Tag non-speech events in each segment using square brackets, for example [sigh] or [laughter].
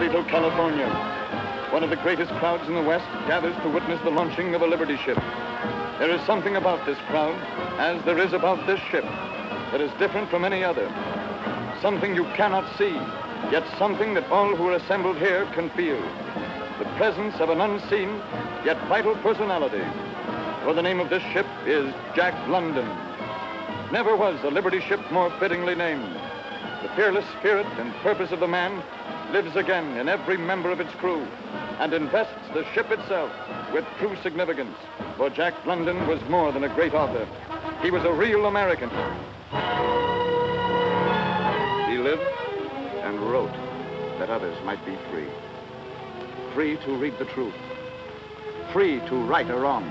Sausalito, California. One of the greatest crowds in the West gathers to witness the launching of a Liberty ship. There is something about this crowd, as there is about this ship, that is different from any other. Something you cannot see, yet something that all who are assembled here can feel. The presence of an unseen, yet vital personality. For the name of this ship is Jack London. Never was a Liberty ship more fittingly named. The fearless spirit and purpose of the man lives again in every member of its crew and invests the ship itself with true significance. For Jack London was more than a great author. He was a real American. He lived and wrote that others might be free. Free to read the truth. Free to right a wrong.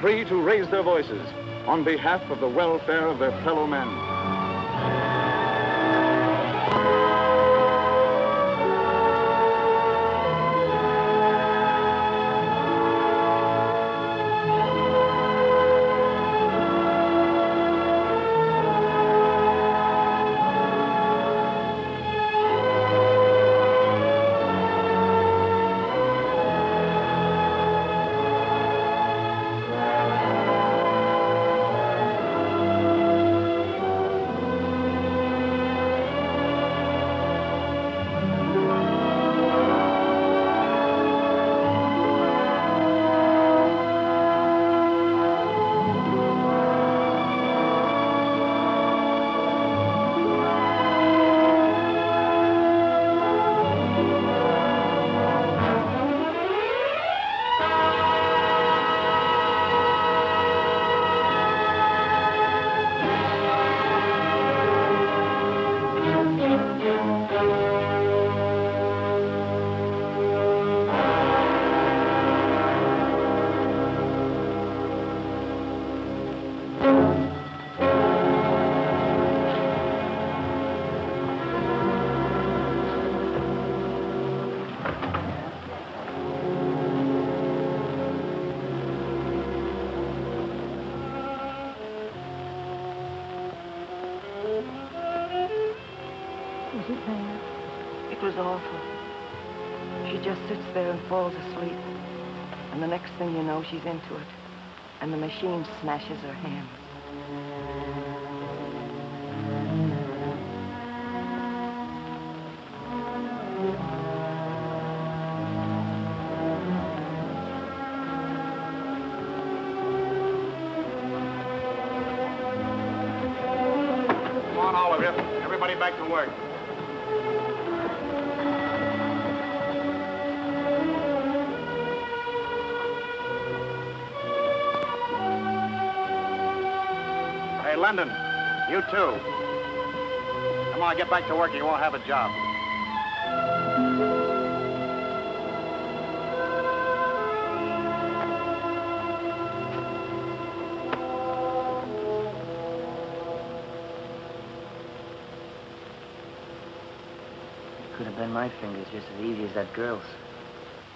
Free to raise their voices on behalf of the welfare of their fellow men. Falls asleep. And the next thing you know, she's into it. And the machine smashes her hands. Come on, all of you. Everybody back to work. You too. Come on, get back to work. You won't have a job. Could have been my fingers just as easy as that girl's.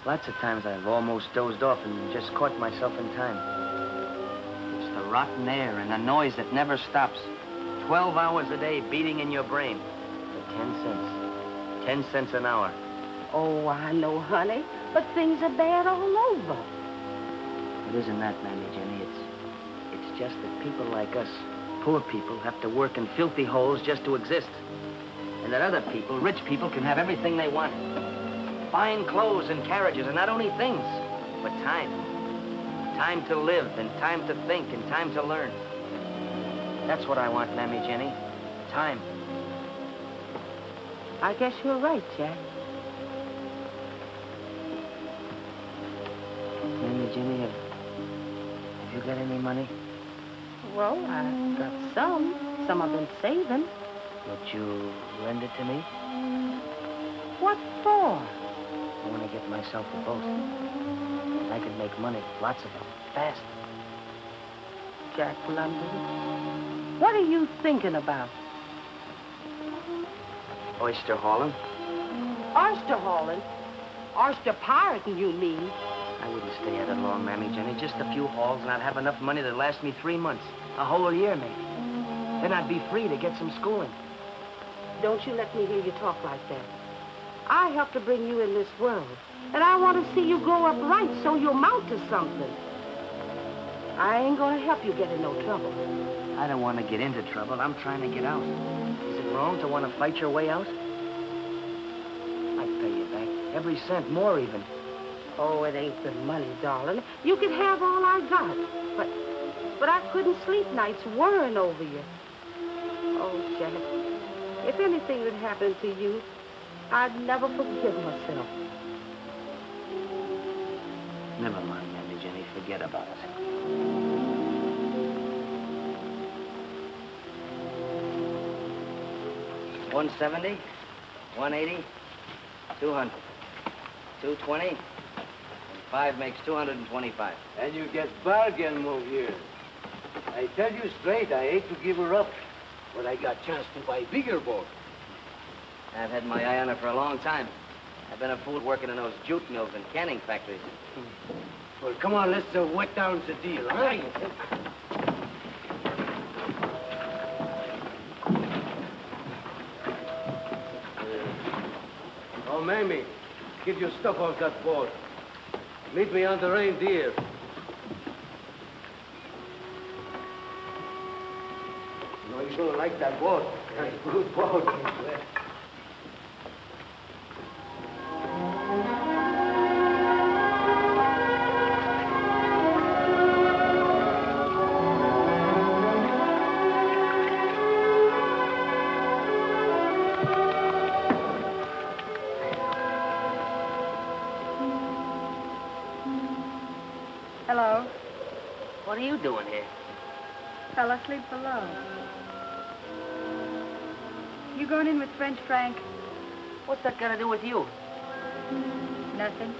Lots of times I've almost dozed off and just caught myself in time It's the rotten air and the noise that never stops. 12 hours a day beating in your brain. For 10 cents. 10 cents an hour. Oh, I know, honey. But things are bad all over. It isn't that, Mammy Jenny. It's, it's just that people like us, poor people, have to work in filthy holes just to exist. And that other people, rich people, can have everything they want. Fine clothes and carriages, and not only things, but time. Time to live, and time to think, and time to learn. That's what I want, Mammy Jenny. Time. I guess you're right, Jack. Mammy Jenny, have, have you got any money? Well, I've got some. Some I've been saving. Would you lend it to me? What for? I want to get myself a boat. I can make money, lots of it, fast. Jack London, what are you thinking about? Oyster hauling. Oyster hauling? Oyster pirating, you mean? I wouldn't stay at it long, Mammy Jenny. Just a few hauls, and I'd have enough money to last me three months. A whole year, maybe. Then I'd be free to get some schooling. Don't you let me hear you talk like that. I helped to bring you in this world. And I want to see you grow up right so you'll mount to something. I ain't going to help you get in no trouble. I don't want to get into trouble. I'm trying to get out. Is it wrong to want to fight your way out? I'd pay you back. Every cent, more even. Oh, it ain't the money, darling. You could have all I got. But but I couldn't sleep nights worrying over you. Oh, Jack, if anything had happened to you, I'd never forgive myself. Never mind, Mammy Jenny. Forget about it. One seventy, one eighty, two hundred, two twenty. Five makes two hundred and twenty-five. And you get bargain move here. I tell you straight, I hate to give her up, but I got chance to buy bigger boat. I've had my eye on her for a long time. I've been a fool working in those jute mills and canning factories. Well, come on, let's uh, wet down the deal, huh? Oh, Mamie, get your stuff off that boat. Meet me on the reindeer. You know, you're gonna like that boat. That's a good boat. [laughs] What's that got to do with you? Nothing.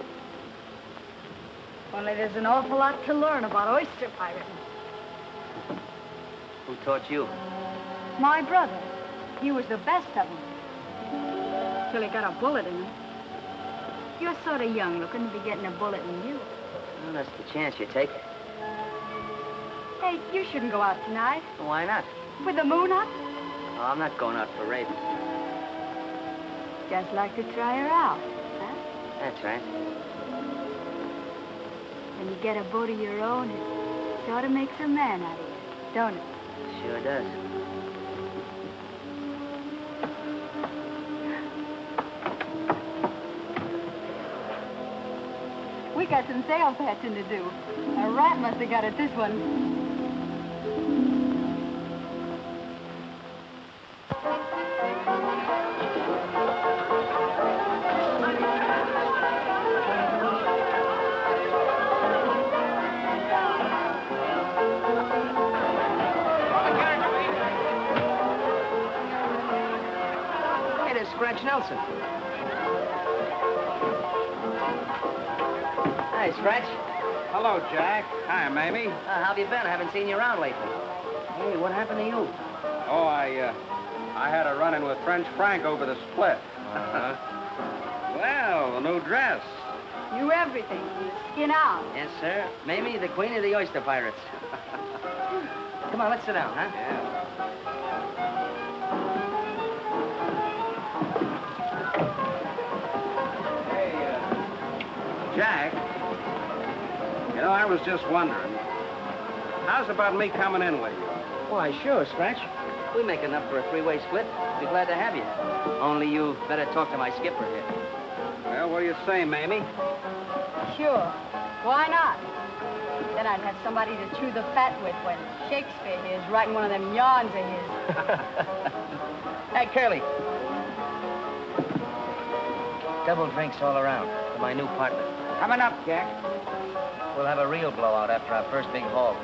Only there's an awful lot to learn about oyster pirating. Who taught you? My brother. He was the best of them. Till he got a bullet in him. You're sort of young looking to be getting a bullet in you. Well, that's the chance you take. It. Hey, you shouldn't go out tonight. Why not? With the moon up? Oh, I'm not going out for raiding. Just like to try her out, huh? That's right. When you get a boat of your own, it sort of makes a man out of you, don't it? Sure does. We got some sail patching to do. A rat must have got at this one. Scratch Hi, Scratch. Hello, Jack. Hi, Mamie. Uh, how have you been? I haven't seen you around lately. Hey, what happened to you? Oh, I, uh, I had a run-in with French Frank over the split. Uh-huh. [laughs] well, a new dress. You everything, skin out. Yes, sir. Mamie, the queen of the oyster pirates. [laughs] Come on, let's sit down, huh? Yeah. Jack, you know, I was just wondering, how's about me coming in with you? Why, sure, Scratch. We make enough for a three-way split. Be glad to have you. Only you better talk to my skipper here. Well, what do you say, Mamie? Sure. Why not? Then I'd have somebody to chew the fat with when Shakespeare is writing one of them yarns of his. [laughs] Hey, Curly. Double drinks all around for my new partner. Coming up, Jack. We'll have a real blowout after our first big haul.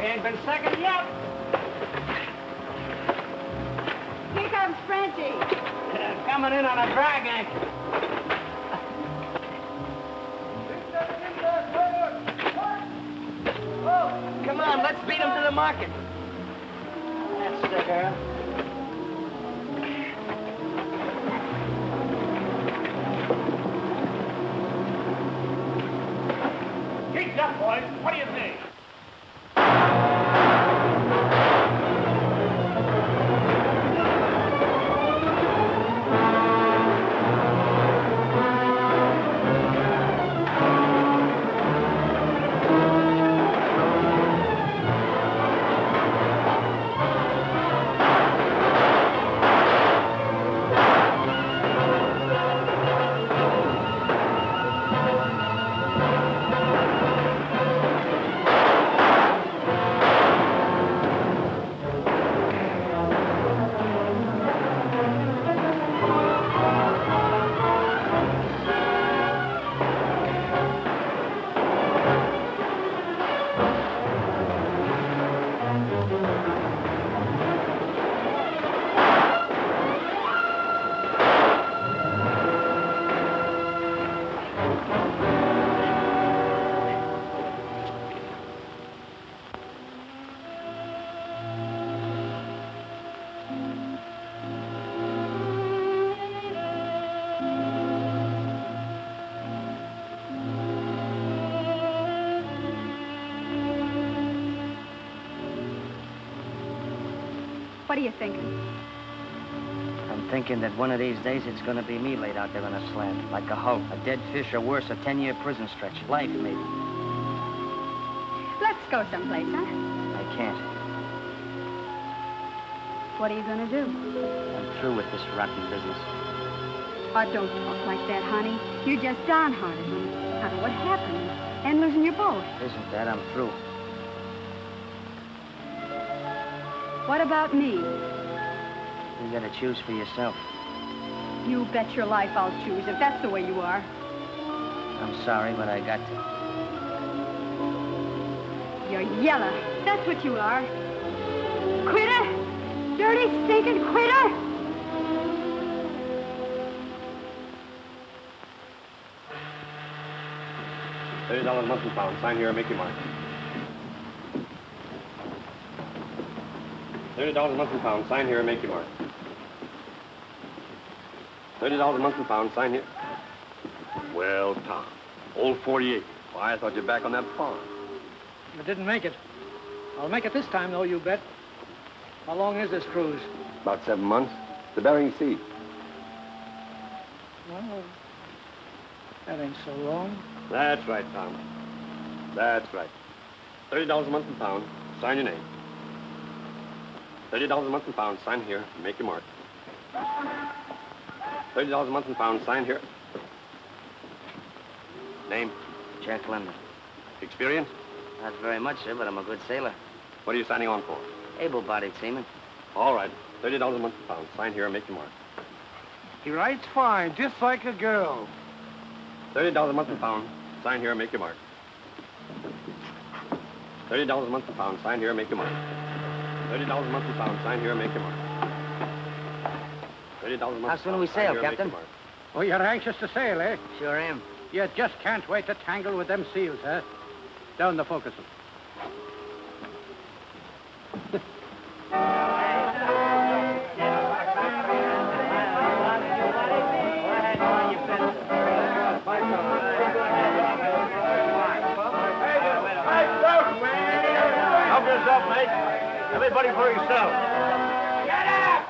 We ain't been second yet. Here comes Frenchie. Yeah, [laughs] coming in on a drag anchor. Come on, let's beat him to the market. That's the girl. What are you thinking? I'm thinking that one of these days it's gonna be me laid out there on a slab, like a hulk, a dead fish, or worse, a 10-year prison stretch. Life, maybe. Let's go someplace, huh? I can't. What are you gonna do? I'm through with this rotten business. Oh, don't talk like that, honey. You're just downhearted. Honey, what happened? And losing your boat. Isn't that I'm through? What about me? You gotta choose for yourself. You bet your life I'll choose if that's the way you are. I'm sorry, but I got to. You're yellow. That's what you are. Quitter! Dirty, stinking quitter! Thirty dollars monthly pound. Sign here and make your mark. Thirty dollars monthly pound. Sign here and make your mark. Thirty dollars monthly pound. Sign here. Well, Tom, old forty-eight. Why, I thought you're back on that farm. I didn't make it. I'll make it this time, though, you bet. How long is this cruise? About seven months. The Bering Sea. Well, that ain't so long. That's right, Tom. That's right. Thirty dollars a month and pound. Sign your name. Thirty dollars a month and pound. Sign here. Make your mark. Thirty dollars a month and pound. Sign here. Name. Jack London. Experience. Not very much, sir, but I'm a good sailor. What are you signing on for? Able-bodied seaman. All right. Thirty dollars a month and pound. Sign here and make your mark. He writes fine, just like a girl. Thirty dollars a month and pound. Sign here and make your mark. Thirty dollars a month and pound. Sign here and make your mark. Thirty dollars a month and pound. Sign here and make your mark. Thirty dollars a month. How soon pound. we sail, here and your Captain? Oh, you're anxious to sail, eh? Sure am. You just can't wait to tangle with them seals, huh? Down the forecastle. Help yourself, mate. Everybody for yourself. Get up!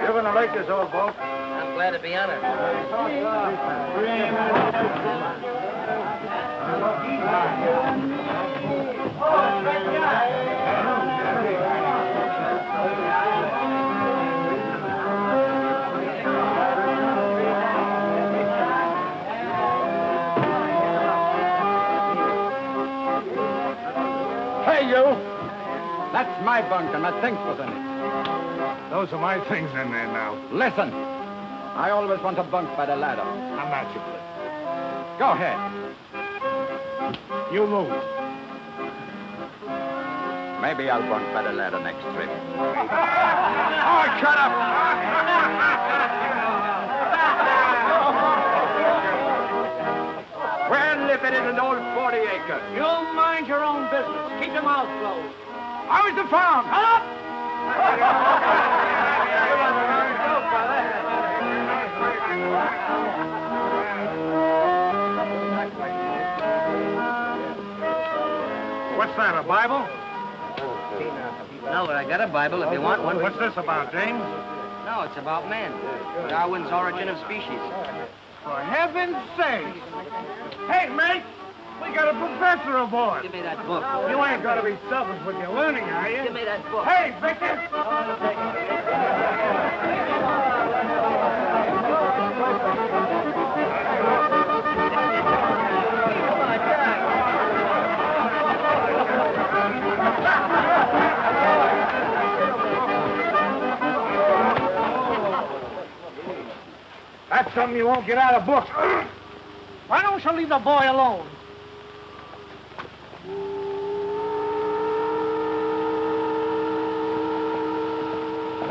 You're gonna like this old boat. I'm glad to be on it. That's my bunk, and my things was in it. Those are my things in there now. Listen, I always want a bunk by the ladder. I'm at you, Blake. Go ahead. You move. Maybe I'll bunk by the ladder next trip. [laughs] Oh, shut up! Well, if it isn't old 40 acres. You mind your own business. Keep your mouth closed. How is the farm? Up! What's that, a Bible? No, but I got a Bible if you want one. What's this about, James? No, it's about man. Darwin's Origin of Species. For heaven's sake! Hey, mate! We got a professor aboard! Give me that book. You ain't gonna be selfish with your learning, are you? Give me that book. Hey, Vickers! That's something you won't get out of books. Why don't you leave the boy alone?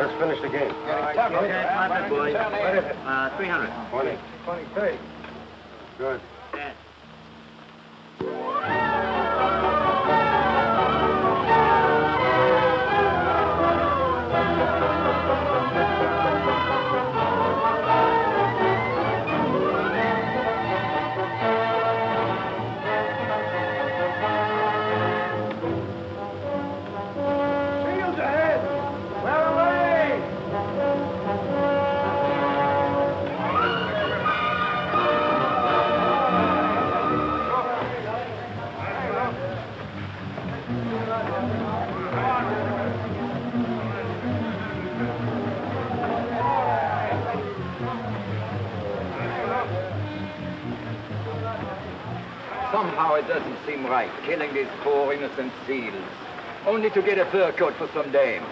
Let's finish the game. Okay, my boy. Uh, 300. 20. 23. Good. Somehow it doesn't seem right, killing these poor innocent seals. Only to get a fur coat for some dame.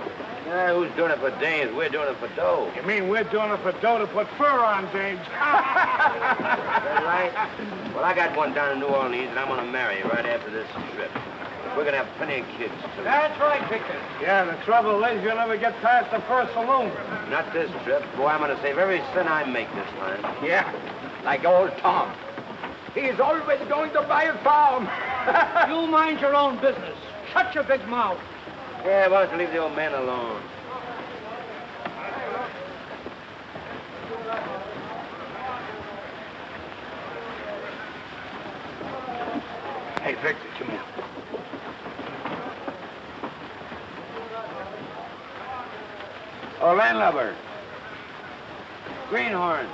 Yeah, who's doing it for dames? We're doing it for dough. You mean we're doing it for dough to put fur on, James? [laughs] That right? Well, I got one down in New Orleans, and I'm going to marry right after this trip. We're going to have plenty of kids, too. That's right, Victor. yeah, the trouble is you'll never get past the first saloon. Not this trip. Boy, I'm going to save every cent I make this time. Yeah, like old Tom. He's always going to buy a farm. [laughs] You mind your own business. Shut your big mouth. Yeah, why don't you leave the old man alone? Hey, Victor, come here. Oh, landlubber. Greenhorn.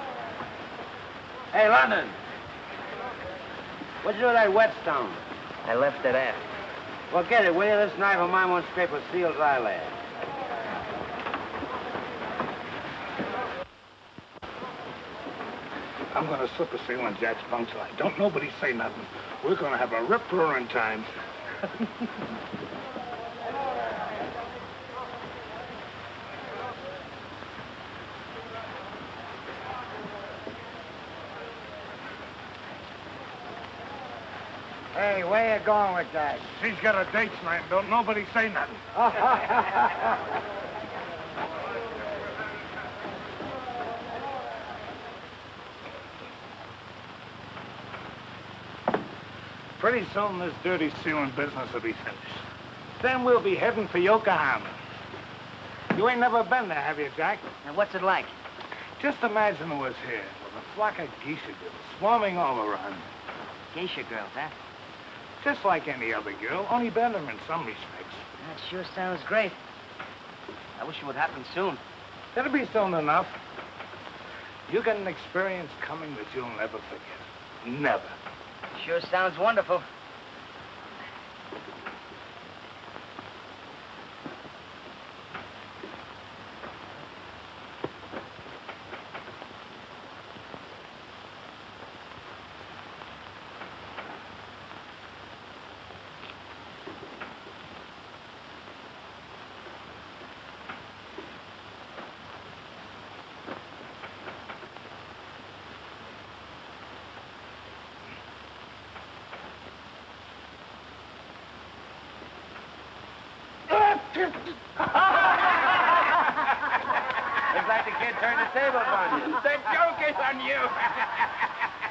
Hey, London. What'd you do with that whetstone? I left it aft. Well, get it, will you? This knife of mine won't scrape a seal's eyelid. I'm gonna slip a seal on Jack's bunk line. Don't nobody say nothing. We're gonna have a rip-roaring time. [laughs] Hey, where you going with that? She's got a date tonight. Don't nobody say nothing. [laughs] Pretty soon this dirty sealing business will be finished. Then we'll be heading for Yokohama. You ain't never been there, have you, Jack? And what's it like? Just imagine it was here, with a flock of geisha girls swarming all around. Geisha girls, huh? Just like any other girl, only better in some respects. That sure sounds great. I wish it would happen soon. That'll be soon enough. You got an experience coming that you'll never forget. Never. Sure sounds wonderful. Looks like the kid turned the tables on you. The joke is on you. [laughs]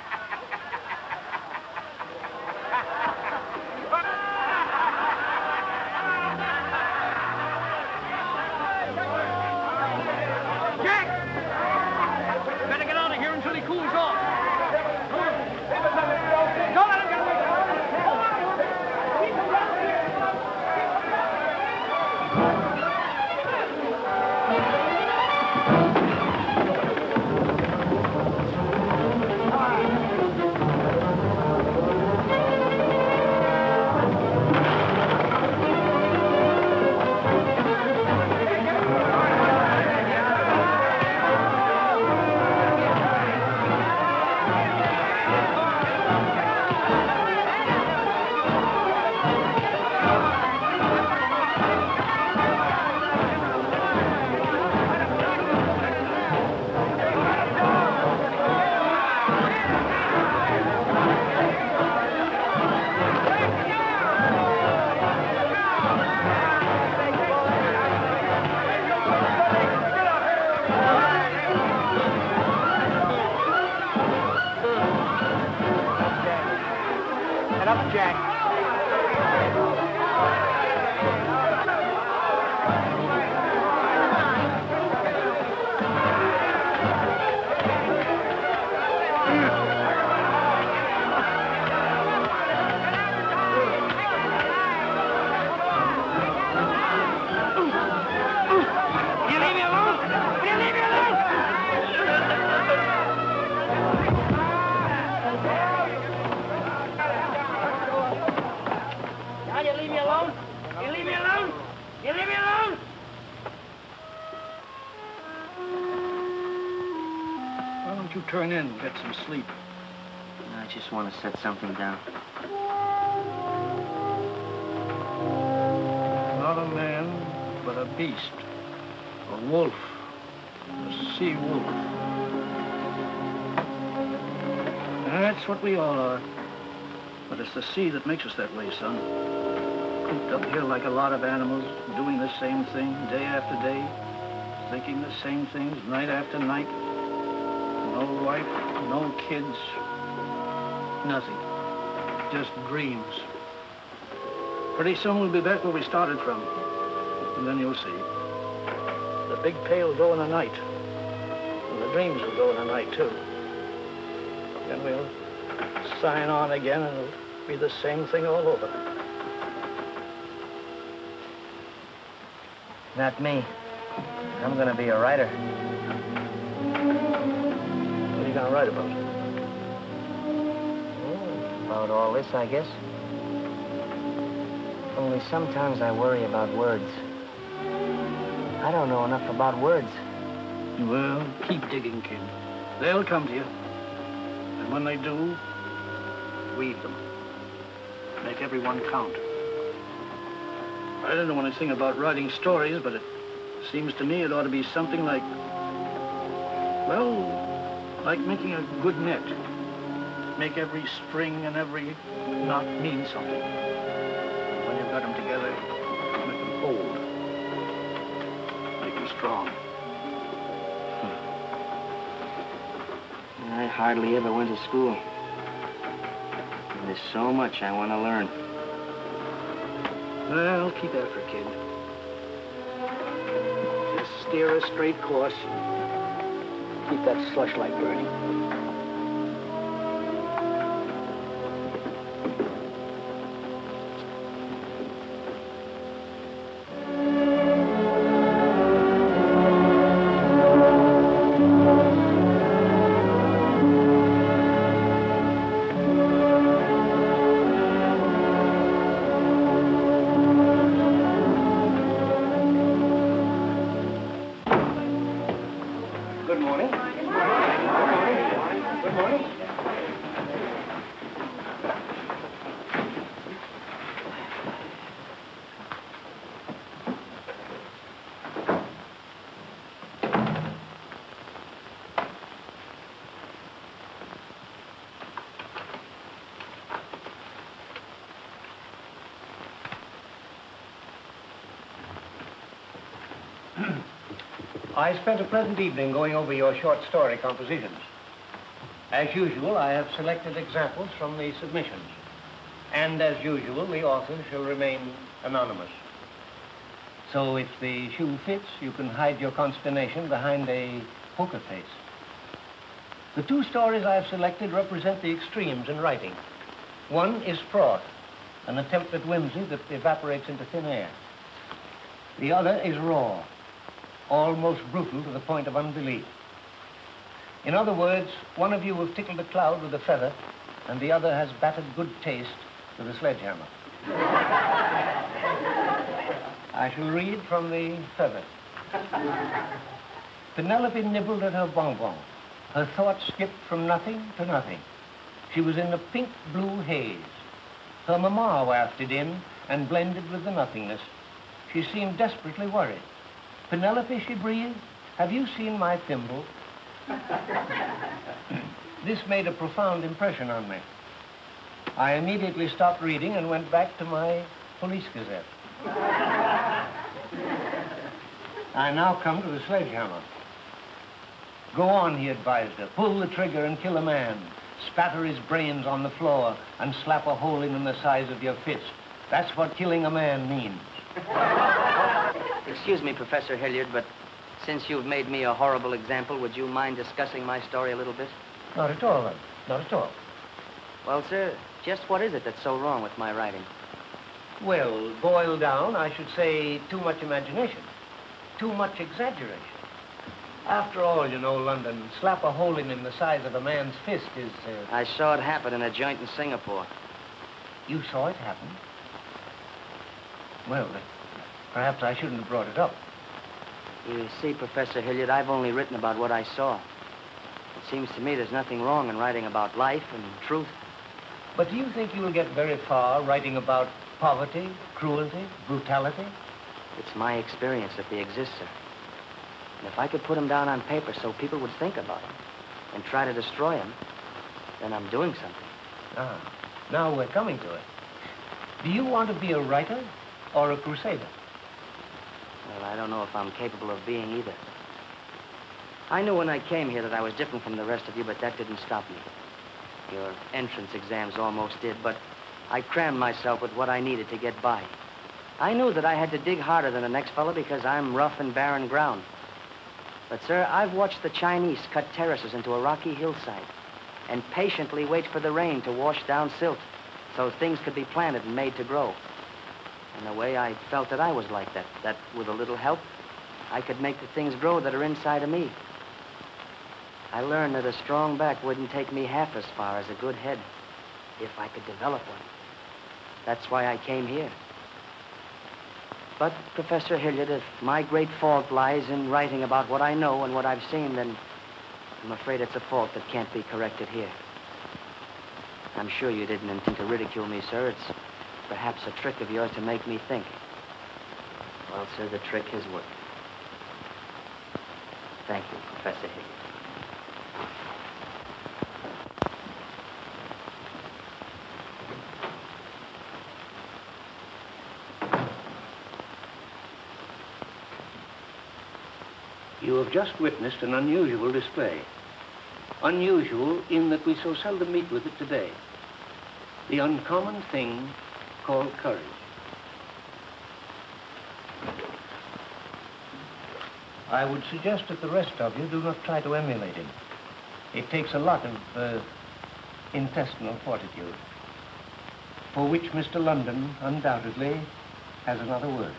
in and get some sleep? I just want to set something down. Not a man, but a beast. A wolf. A sea wolf. That's what we all are. But it's the sea that makes us that way, son. Cooped up here like a lot of animals, doing the same thing day after day, thinking the same things night after night. No wife, no kids, nothing. Just dreams. Pretty soon we'll be back where we started from. And then you'll see. The big pail will go in the night. And the dreams will go in the night, too. Then we'll sign on again and it'll be the same thing all over. Not me. I'm going to be a writer. Going to write about? About all this, I guess. Only sometimes I worry about words. I don't know enough about words. Well, keep digging, kid. They'll come to you. And when they do, weed them. Make every one count. I don't know anything about writing stories, but it seems to me it ought to be something like, well, like making a good net. Make every spring and every knot mean something. And when you've got them together, make them hold. Make them strong. Hmm. I hardly ever went to school. There's so much I want to learn. Well, keep after kid. Just steer a straight course. Keep that slush light burning. I spent a pleasant evening going over your short story compositions. As usual, I have selected examples from the submissions. And as usual, the author shall remain anonymous. So if the shoe fits, you can hide your consternation behind a poker face. The two stories I have selected represent the extremes in writing. One is fraud, an attempt at whimsy that evaporates into thin air. The other is raw, almost brutal to the point of unbelief. In other words, one of you have tickled a cloud with a feather, and the other has battered good taste with a sledgehammer. [laughs] I shall read from the feather. Penelope nibbled at her bonbon. Her thoughts skipped from nothing to nothing. She was in a pink blue haze. Her mamma wafted in and blended with the nothingness. She seemed desperately worried. Penelope, she breathed, have you seen my thimble? this made a profound impression on me. I immediately stopped reading and went back to my police gazette. I now come to the sledgehammer. Go on, he advised her. Pull the trigger and kill a man. Spatter his brains on the floor and slap a hole in him the size of your fist. That's what killing a man means. Excuse me, Professor Hilliard, but since you've made me a horrible example, would you mind discussing my story a little bit? Not at all, then. Not at all. Well, sir, just what is it that's so wrong with my writing? Well, boiled down, I should say too much imagination, too much exaggeration. After all, you know, London, slap a hole in him the size of a man's fist is... Uh... I saw it happen in a joint in Singapore. You saw it happen? Well, uh, perhaps I shouldn't have brought it up. You see, Professor Hilliard, I've only written about what I saw. It seems to me there's nothing wrong in writing about life and truth. But do you think you'll get very far writing about poverty, cruelty, brutality? It's my experience that they exist, sir. And if I could put them down on paper so people would think about them and try to destroy them, then I'm doing something. Ah, now we're coming to it. Do you want to be a writer or a crusader? Well, I don't know if I'm capable of being either. I knew when I came here that I was different from the rest of you, but that didn't stop me. Your entrance exams almost did, but I crammed myself with what I needed to get by. I knew that I had to dig harder than the next fellow because I'm rough and barren ground. But, sir, I've watched the Chinese cut terraces into a rocky hillside and patiently wait for the rain to wash down silt so things could be planted and made to grow. In a way, I felt that I was like that, that with a little help, I could make the things grow that are inside of me. I learned that a strong back wouldn't take me half as far as a good head if I could develop one. That's why I came here. But, Professor Hilliard, if my great fault lies in writing about what I know and what I've seen, then I'm afraid it's a fault that can't be corrected here. I'm sure you didn't intend to ridicule me, sir. It's perhaps a trick of yours to make me think. Well, sir, the trick has worked. Thank you, Professor Hilliard. You have just witnessed an unusual display. Unusual in that we so seldom meet with it today. The uncommon thing called courage. I would suggest that the rest of you do not try to emulate him. It takes a lot of uh, intestinal fortitude, for which Mr. London undoubtedly has another word.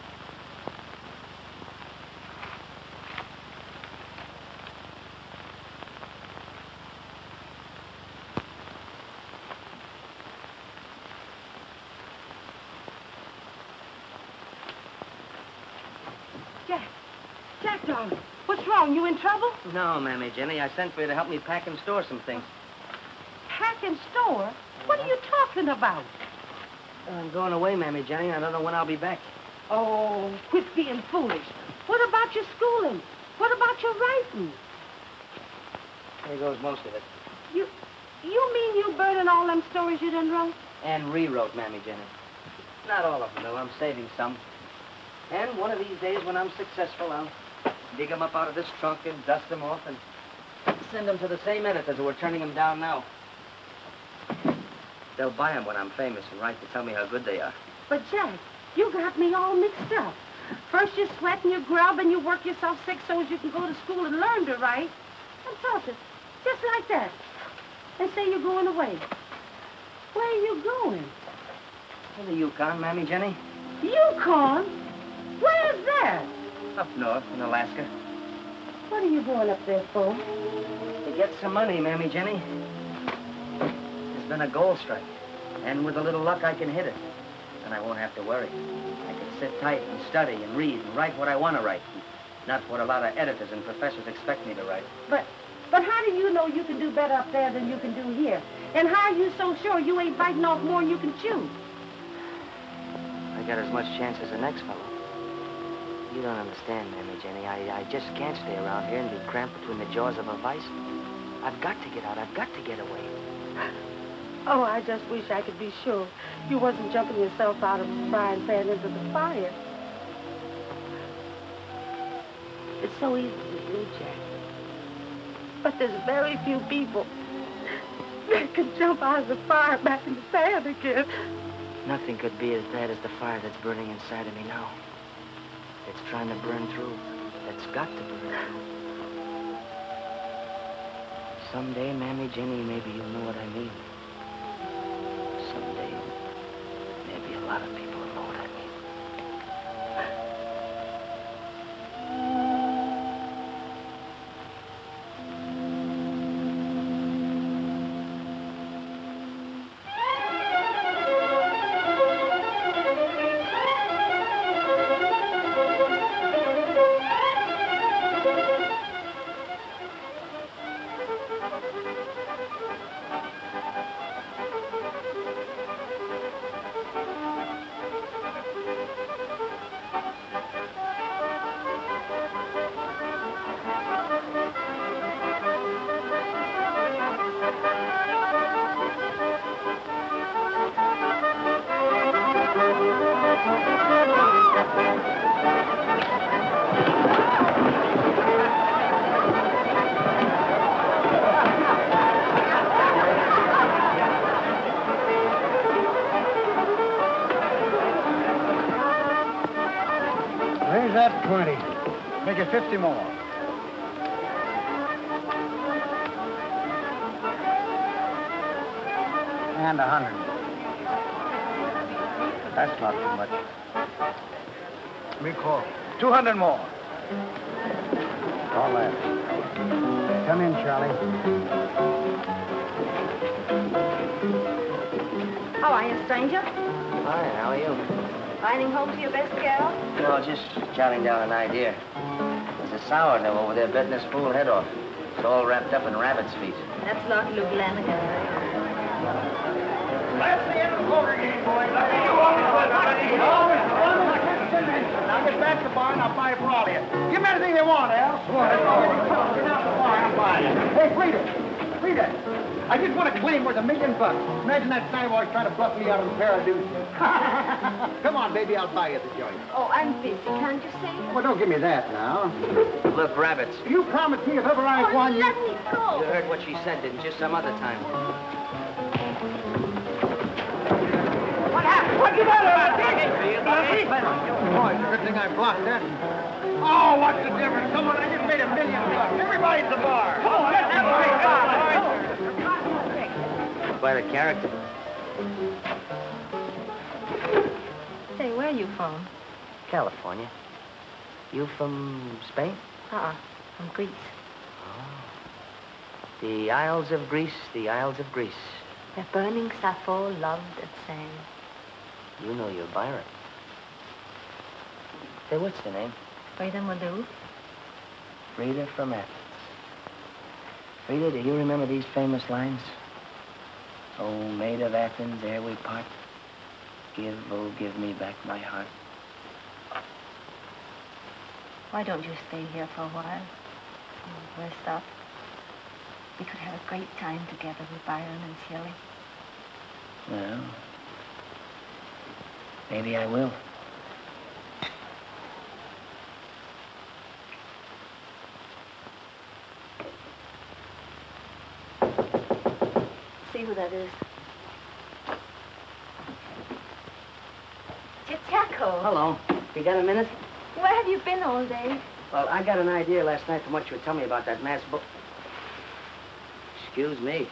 Jack. Jack, darling. What's wrong? You in trouble? No, Mammy Jenny. I sent for you to help me pack and store some things. Pack and store? What are you talking about? I'm going away, Mammy Jenny. I don't know when I'll be back. Oh, quit being foolish. What about your schooling? What about your writing? There goes most of it. You you mean you burning all them stories you done wrote? And rewrote, Mammy Jenny. Not all of them, though. I'm saving some. And one of these days, when I'm successful, I'll dig them up out of this trunk and dust them off and send them to the same editors who are turning them down now. They'll buy them when I'm famous and write to tell me how good they are. But, Jack, you got me all mixed up. First you sweat and you grub and you work yourself sick so as you can go to school and learn to write. And it, just like that. And say you're going away. Where are you going? To the Yukon, Mammy Jenny. Yukon? Where's that? Up north in Alaska. What are you going up there for? To get some money, Mammy Jenny. There's been a gold strike. And with a little luck, I can hit it. And I won't have to worry. I can sit tight and study and read and write what I want to write. Not what a lot of editors and professors expect me to write. But, but how do you know you can do better up there than you can do here? And how are you so sure you ain't biting off more than you can chew? I got as much chance as the next fellow. You don't understand, Mammy Jenny. I, I just can't stay around here and be cramped between the jaws of a vice. I've got to get out. I've got to get away. [sighs] Oh, I just wish I could be sure you wasn't jumping yourself out of the frying pan into the fire. It's so easy to do, Jack. But there's very few people that can jump out of the fire back in the pan again. Nothing could be as bad as the fire that's burning inside of me now. It's trying to burn through. It's got to burn through. Someday, Mammy Jenny, maybe you'll know what I mean. Someday, maybe a lot of people bucks. Imagine that Cyborg trying to bluff me out of a pair of deuces. [laughs] Come on, baby, I'll buy you the joint. Oh, I'm busy. Can't you see? Well, don't give me that now. Look, rabbits. You promised me if ever I Oh, won you... let me go. You heard what she said, didn't you? Some other time. What happened? What'd you do to that? Boy, it's a good thing I blocked that. Oh, what's the difference? Come on, I just made a million bucks. Everybody's the bar. Oh, let's have Quite a character. Say, where are you from? California. You from Spain? Uh-uh. From Greece. Oh. The Isles of Greece, the Isles of Greece. Where burning Sappho loved and sang. You know your Byron. Say, what's the name? Frida Maloof. Frida from Athens. Frida, do you remember these famous lines? Oh, maid of Athens, ere we part, give, oh, give me back my heart. Why don't you stay here for a while? and Rest up. We could have a great time together with Byron and Shelley. Well, maybe I will. That is. Hello. You got a minute? Where have you been all day? Well, I got an idea last night from what you were telling me about that mass book. Excuse me.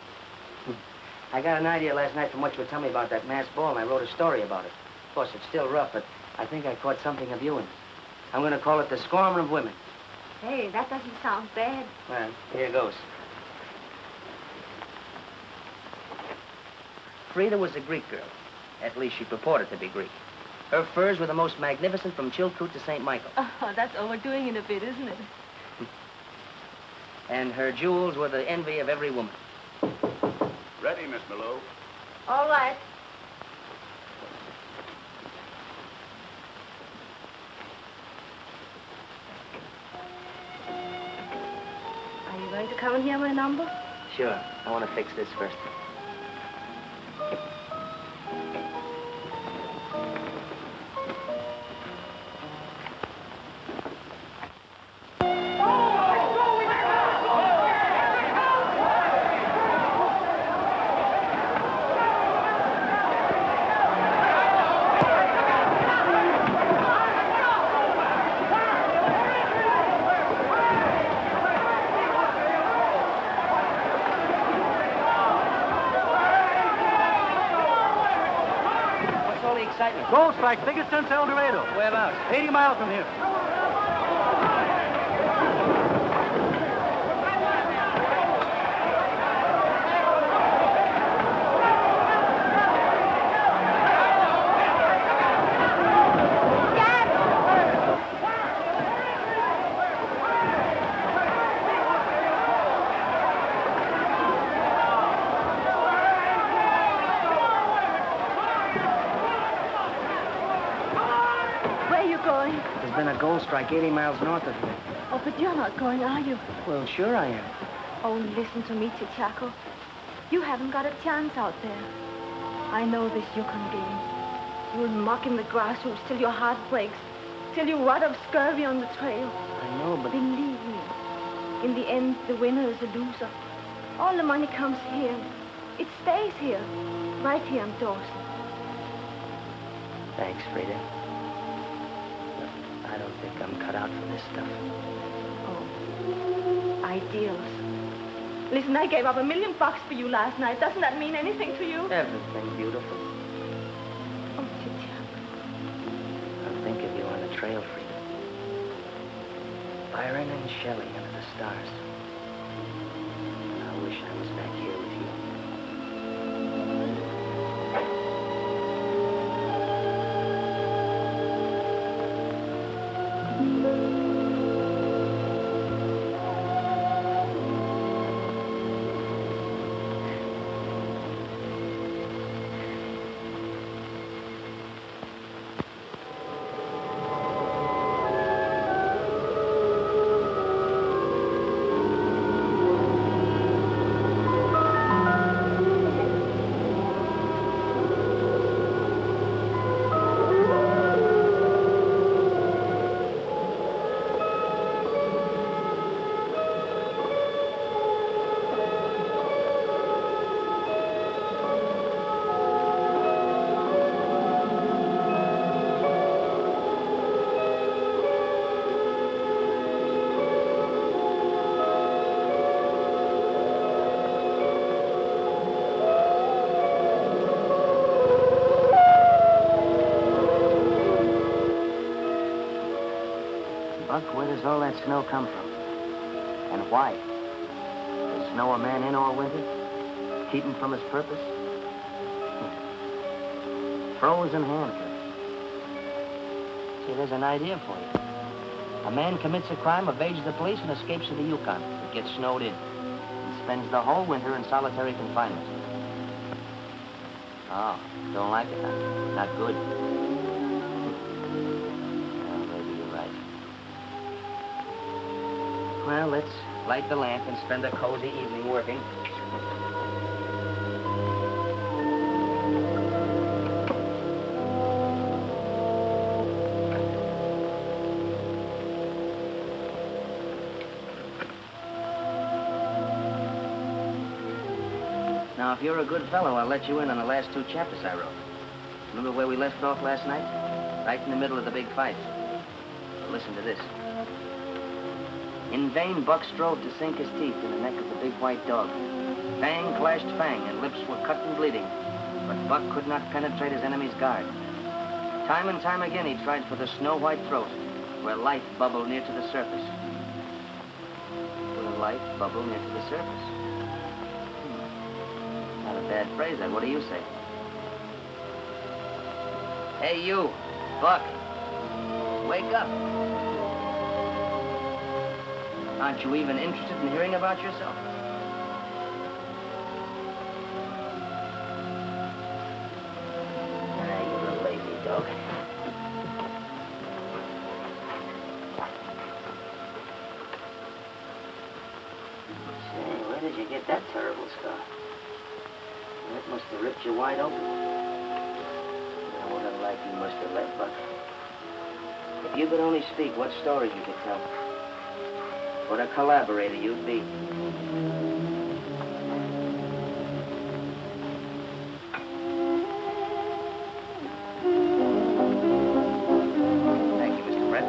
I got an idea last night from what you were telling me about that mass ball, and I wrote a story about it. Of course, it's still rough, but I think I caught something of you in it. I'm going to call it The Scorn of Women. Hey, that doesn't sound bad. Well, here goes. Frida was a Greek girl. At least she purported to be Greek. Her furs were the most magnificent from Chilkoot to St. Michael. [laughs] Oh, that's overdoing it a bit, isn't it? And her jewels were the envy of every woman. Ready, Miss Maloof. All right. Are you going to come and hear my number? Sure. I want to fix this first. Excitement? Gold strike, biggest since El Dorado. Whereabouts? 80 miles from here. Where are you going? There's been a gold strike 80 miles north of here. Oh, but you're not going, are you? Well, sure I am. Oh, listen to me, Cheechako. You haven't got a chance out there. I know this Yukon game. You'll muck in the grassroots till your heart breaks, till you rot of scurvy on the trail. I know, but... Believe me, in the end, the winner is a loser. All the money comes here. It stays here, right here in Dawson. Thanks, Frida. But I don't think I'm cut out for this stuff. Oh, ideals. Listen, I gave up a million bucks for you last night. Doesn't that mean anything to you? Everything beautiful. Oh, Cheechako. I'll think of you on the trail, Frida. Byron and Shelley under the stars. I wish I was back here does all that snow come from? And why? Does snow a man in all winter? Keep him from his purpose? [laughs] Frozen handcuffs. See, there's an idea for you. A man commits a crime, evades the police, and escapes to the Yukon. But gets snowed in. And spends the whole winter in solitary confinement. Oh, don't like it, huh? Not good. Well, let's light the lamp and spend a cozy evening working. Now, if you're a good fellow, I'll let you in on the last two chapters I wrote. Remember where we left off last night? Right in the middle of the big fight. Listen to this. In vain, Buck strove to sink his teeth in the neck of the big white dog. Fang clashed fang, and lips were cut and bleeding. But Buck could not penetrate his enemy's guard. Time and time again, he tried for the snow-white throat, where life bubbled near to the surface. Where life bubbled near to the surface. Hmm. Not a bad phrase, that. What do you say? Hey, you, Buck. Wake up. Aren't you even interested in hearing about yourself? Ah, you lazy dog. Say, where did you get that terrible scar? That must have ripped you wide open. What a life you must have led, Buck. If you could only speak, what stories you could tell. What a collaborator you'd be. Thank you, Mr. Brett.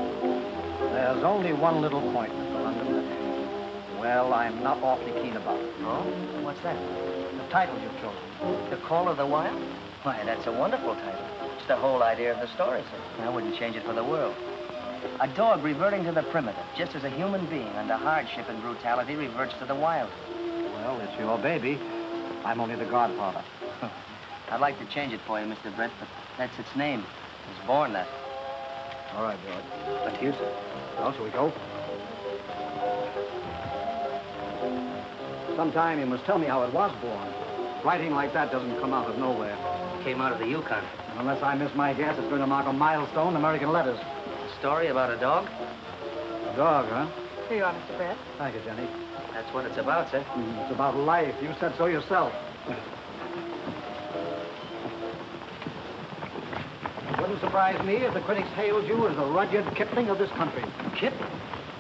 There's only one little point, Mr. London, that, well, I'm not awfully keen about. It. Oh? What's that? The title you've chosen. The Call of the Wild? Why, that's a wonderful title. It's the whole idea of the story, sir. I wouldn't change it for the world. A dog reverting to the primitive, just as a human being under hardship and brutality reverts to the wild. Well, it's your baby. I'm only the godfather. [laughs] I'd like to change it for you, Mr. Brett, but that's its name. It was born that. All right, George. That's you, sir. Well, shall we go? Sometime you must tell me how it was born. Writing like that doesn't come out of nowhere. It came out of the Yukon. And unless I miss my guess, it's going to mark a milestone in American letters. A story about a dog? A dog, huh? Here you are, Mr. Brett. Thank you, Jenny. That's what it's about, sir. Mm, It's about life. You said so yourself. It wouldn't surprise me if the critics hailed you as the Rudyard Kipling of this country. Kipling?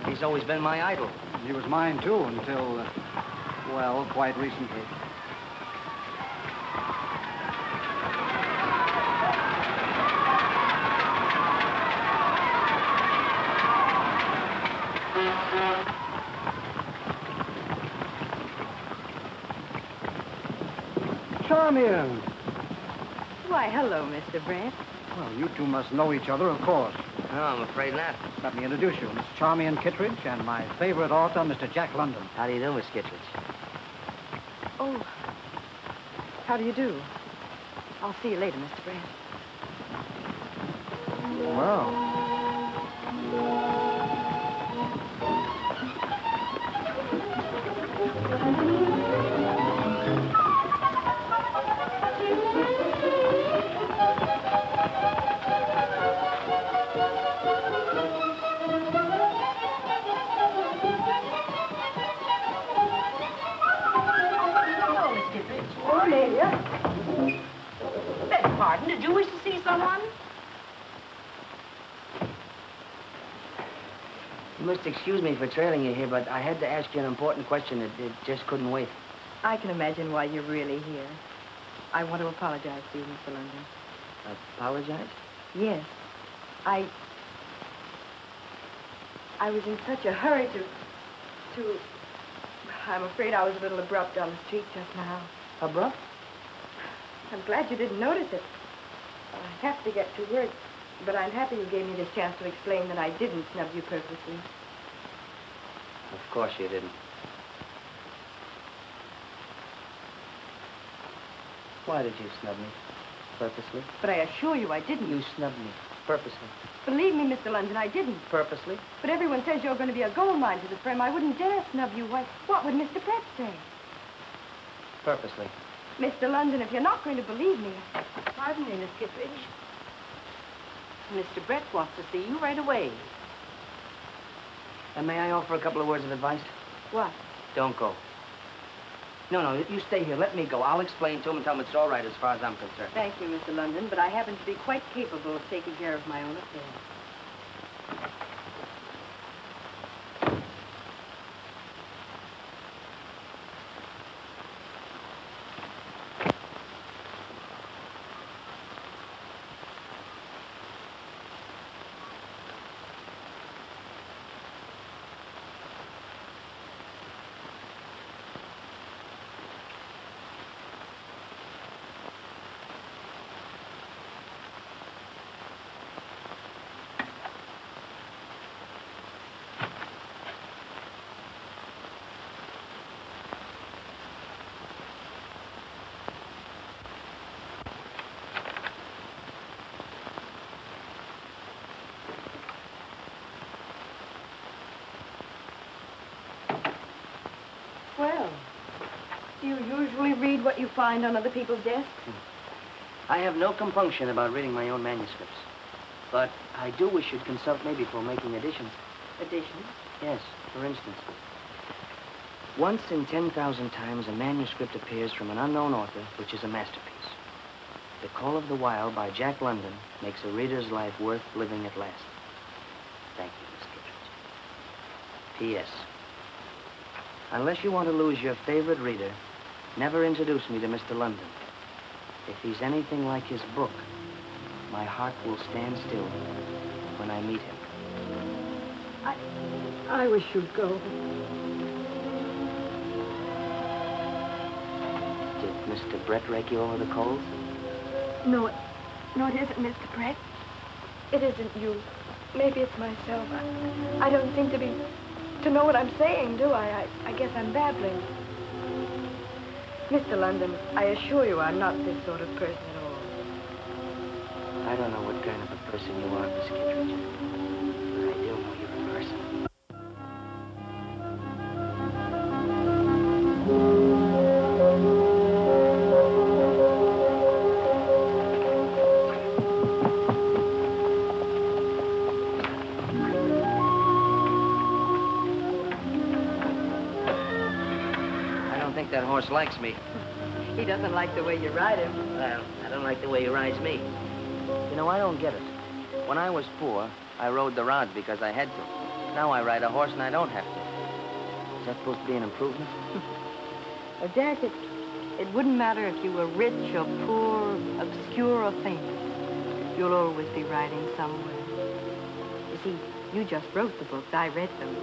He's always been my idol. He was mine, too, until, uh, well, quite recently. Charmian! Why, hello, Mr. Brett. Well, you two must know each other, of course. No, I'm afraid not. Let me introduce you, Miss Charmian Kittredge and my favorite author, Mr. Jack London. How do you do, Miss Kittredge? Oh, how do you do? I'll see you later, Mr. Brett. Well. Excuse me for trailing you here, but I had to ask you an important question. It, it just couldn't wait. I can imagine why you're really here. I want to apologize to you, Mr. London. Apologize? Yes. I... I was in such a hurry to... to... I'm afraid I was a little abrupt on the street just now. Abrupt? I'm glad you didn't notice it. I have to get to work, but I'm happy you gave me this chance to explain that I didn't snub you purposely. Of course you didn't. Why did you snub me? Purposely? But I assure you I didn't. You snubbed me. Purposely. Believe me, Mr. London, I didn't. Purposely? But everyone says you're going to be a gold mine to the firm. I wouldn't dare snub you. Why, what would Mr. Brett say? Purposely. Mr. London, if you're not going to believe me, Pardon me, Miss Kittredge. Mr. Brett wants to see you right away. And may I offer a couple of words of advice? what? Don't go. No, no, you stay here. Let me go. I'll explain to him and tell him it's all right as far as I'm concerned. Thank you, Mr. London, but I happen to be quite capable of taking care of my own affairs. What you find on other people's desks? Hmm. I have no compunction about reading my own manuscripts. But I do wish you'd consult me before making additions. Additions? Yes, for instance. Once in 10,000 times, a manuscript appears from an unknown author, which is a masterpiece. The Call of the Wild by Jack London makes a reader's life worth living at last. Thank you, Miss Kittredge. P.S. Unless you want to lose your favorite reader, never introduce me to Mr. London. If he's anything like his book, my heart will stand still when I meet him. I, I wish you'd go. Did Mr. Brett rake you over the coals? No, it, no, it isn't, Mr. Brett. It isn't you. Maybe it's myself. I, I don't seem to be, to know what I'm saying, do I? I, I guess I'm babbling. Mr. London, I assure you I'm not this sort of person at all. I don't know what kind of a person you are, Miss Kittredge. Don't think that horse likes me. He doesn't like the way you ride him. Well, I don't like the way he rides me. You know, I don't get it. When I was poor, I rode the rods because I had to. Now I ride a horse and I don't have to. Is that supposed to be an improvement? [laughs] Well, Jack, it, it wouldn't matter if you were rich or poor, obscure or famous. You'll always be riding somewhere. You see, you just wrote the books. I read them.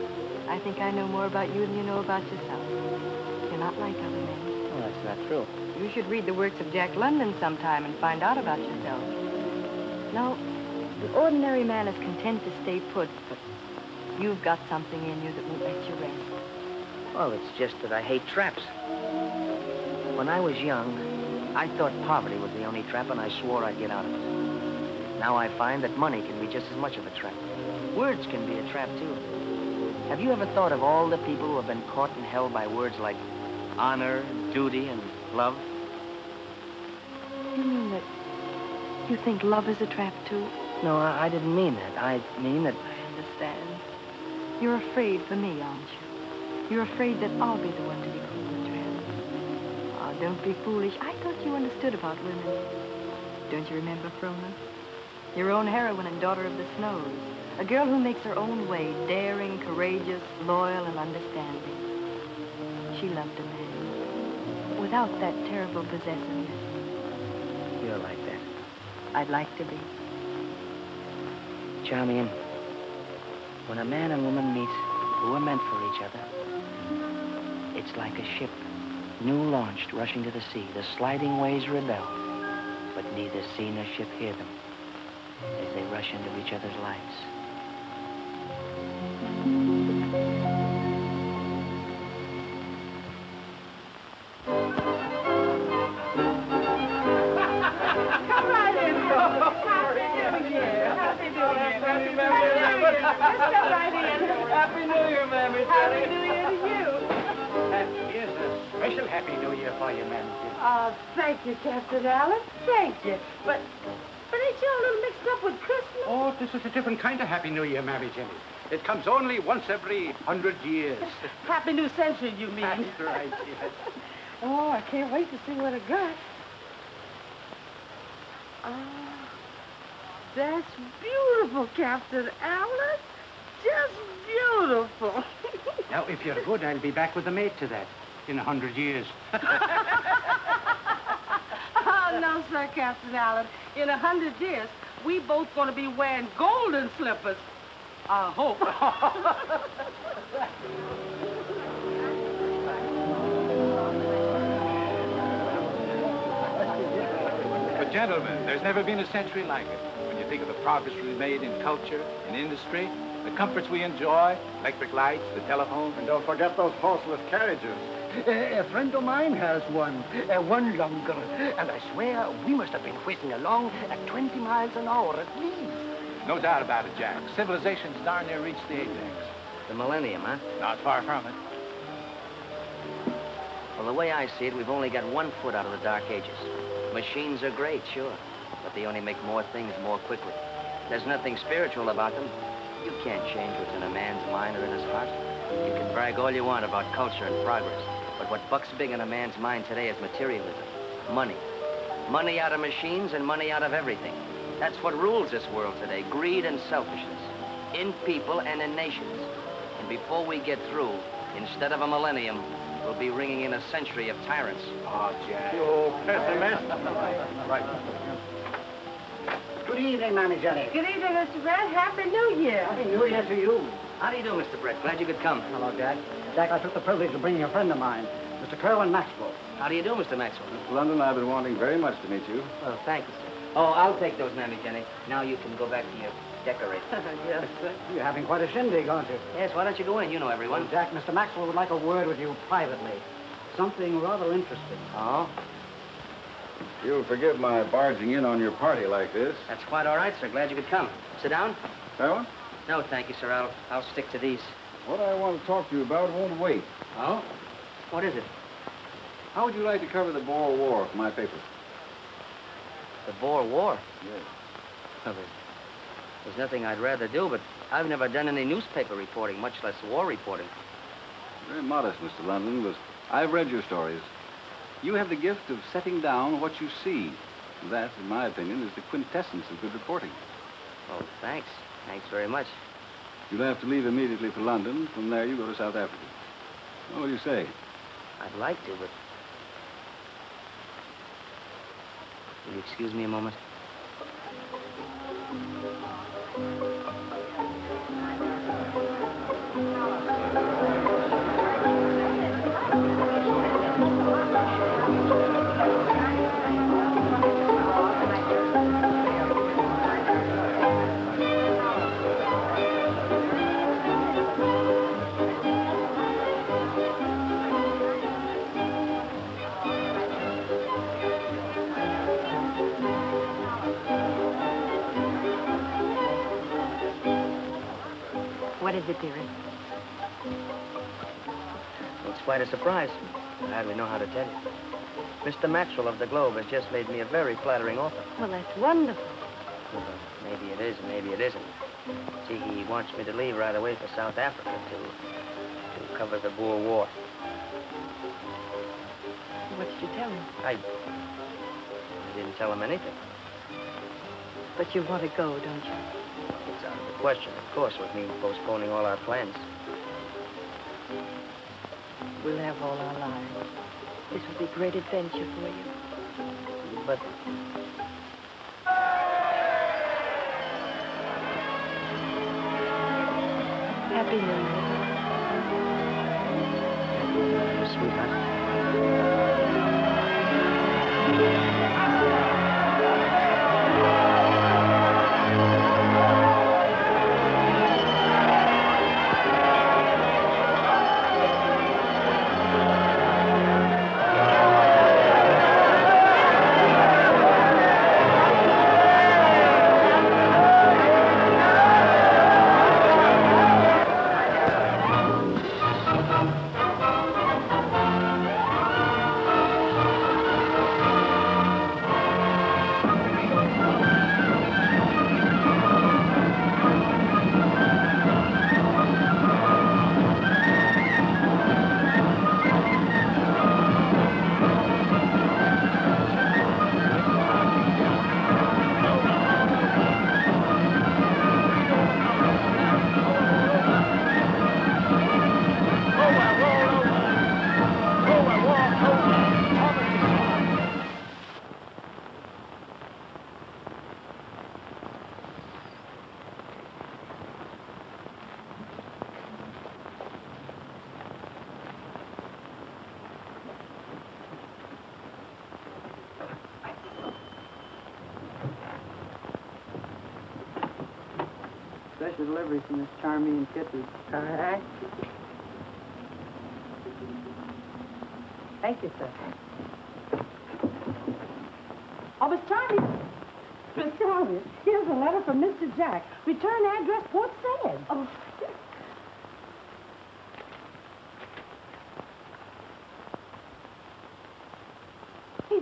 I think I know more about you than you know about yourself. You're not like other men. Oh, that's true. You should read the works of Jack London sometime and find out about yourself. No, the ordinary man is content to stay put, but you've got something in you that won't let you rest. Well, it's just that I hate traps. When I was young, I thought poverty was the only trap, and I swore I'd get out of it. Now I find that money can be just as much of a trap. Words can be a trap, too. Have you ever thought of all the people who have been caught and held by words like honor, duty, and love? You mean that you think love is a trap, too? No, I, I didn't mean that. I mean that I understand. You're afraid for me, aren't you? You're afraid that I'll be the one to be called a trap. Oh, don't be foolish. I thought you understood about women. Don't you remember Frona? Your own heroine and daughter of the snows. A girl who makes her own way, daring, courageous, loyal, and understanding. She loved a man. Without that terrible possessiveness. you're like that. I'd like to be. Charmian, when a man and woman meet who are meant for each other, it's like a ship, new launched, rushing to the sea. The sliding waves rebel, but neither sea nor ship hear them as they rush into each other's lives. You, Captain Allen. Thank you. But, but ain't you a little mixed up with Christmas? Oh, this is a different kind of Happy New Year, Mammy Jenny. It comes only once every hundred years. [laughs] Happy New Century, you mean? That's right, yes. [laughs] Oh, I can't wait to see what I got. Ah, that's beautiful, Captain Allen. Just beautiful. [laughs] Now, if you're good, I'll be back with the mate to that in a hundred years. No, sir, Captain Allen. In a hundred years, we both going to be wearing golden slippers. I hope. [laughs] But, gentlemen, there's never been a century like it. When you think of the progress we've made in culture, in industry, the comforts we enjoy, electric lights, the telephone. And don't forget those horseless carriages. A, a friend of mine has one, uh, one longer, and I swear we must have been whizzing along at 20 miles an hour at least. No doubt about it, Jack. Civilization's darn near reached the apex. The millennium, huh? Not far from it. Well, the way I see it, we've only got one foot out of the Dark Ages. Machines are great, sure, but they only make more things more quickly. There's nothing spiritual about them. You can't change what's in a man's mind or in his heart. You can brag all you want about culture and progress, but what bucks big in a man's mind today is materialism, money. Money out of machines and money out of everything. That's what rules this world today, greed and selfishness, in people and in nations. And before we get through, instead of a millennium, we'll be ringing in a century of tyrants. Oh, Jack. You pessimist. [laughs] right. Good evening, Mammy Jenny. Good evening, Mr. Brett. Happy New Year. Happy New Year to you. How do you do, Mr. Brett? Glad you could come. Hello, Jack. Jack, I took the privilege of bringing a friend of mine, Mr. Kerwin Maxwell. How do you do, Mr. Maxwell? Mr. London, I've been wanting very much to meet you. Well, thank you, sir. Oh, I'll take those, Mammy Jenny. Now you can go back to your decorate. [laughs] yes, sir. You're having quite a shindig, aren't you? Yes, why don't you go in? You know everyone. Well, Jack, Mr. Maxwell would like a word with you privately. Something rather interesting. Oh? You'll forgive my barging in on your party like this. That's quite all right, sir. Glad you could come. Sit down. That one? No, thank you, sir. I'll, I'll stick to these. What I want to talk to you about won't wait. Oh? What is it? How would you like to cover the Boer War for my paper? The Boer War? Yes. Well, there's, there's nothing I'd rather do, but I've never done any newspaper reporting, much less war reporting. Very modest, Mr. London, but I've read your stories. You have the gift of setting down what you see. That, in my opinion, is the quintessence of good reporting. Oh, thanks. Thanks very much. You'll have to leave immediately for London. From there, you go to South Africa. What do you say? I'd like to, but... Will you excuse me a moment? What is it, dearest? It's quite a surprise. I hardly know how to tell you. Mr. Maxwell of the Globe has just made me a very flattering offer. Well, that's wonderful. Well, maybe it is, maybe it isn't. See, he wants me to leave right away for South Africa to, to cover the Boer War. What did you tell him? I, I didn't tell him anything. But you want to go, don't you? Question, of course, with me postponing all our plans. We'll have all our lives. This will be a great adventure for you. But Happy New Year. Delivery from Miss Charmian Kittredge. All right. Thank you, sir. Oh, Miss Charmian. Miss Charmian, here's a letter from Mr. Jack. Return address, Port Said. Oh.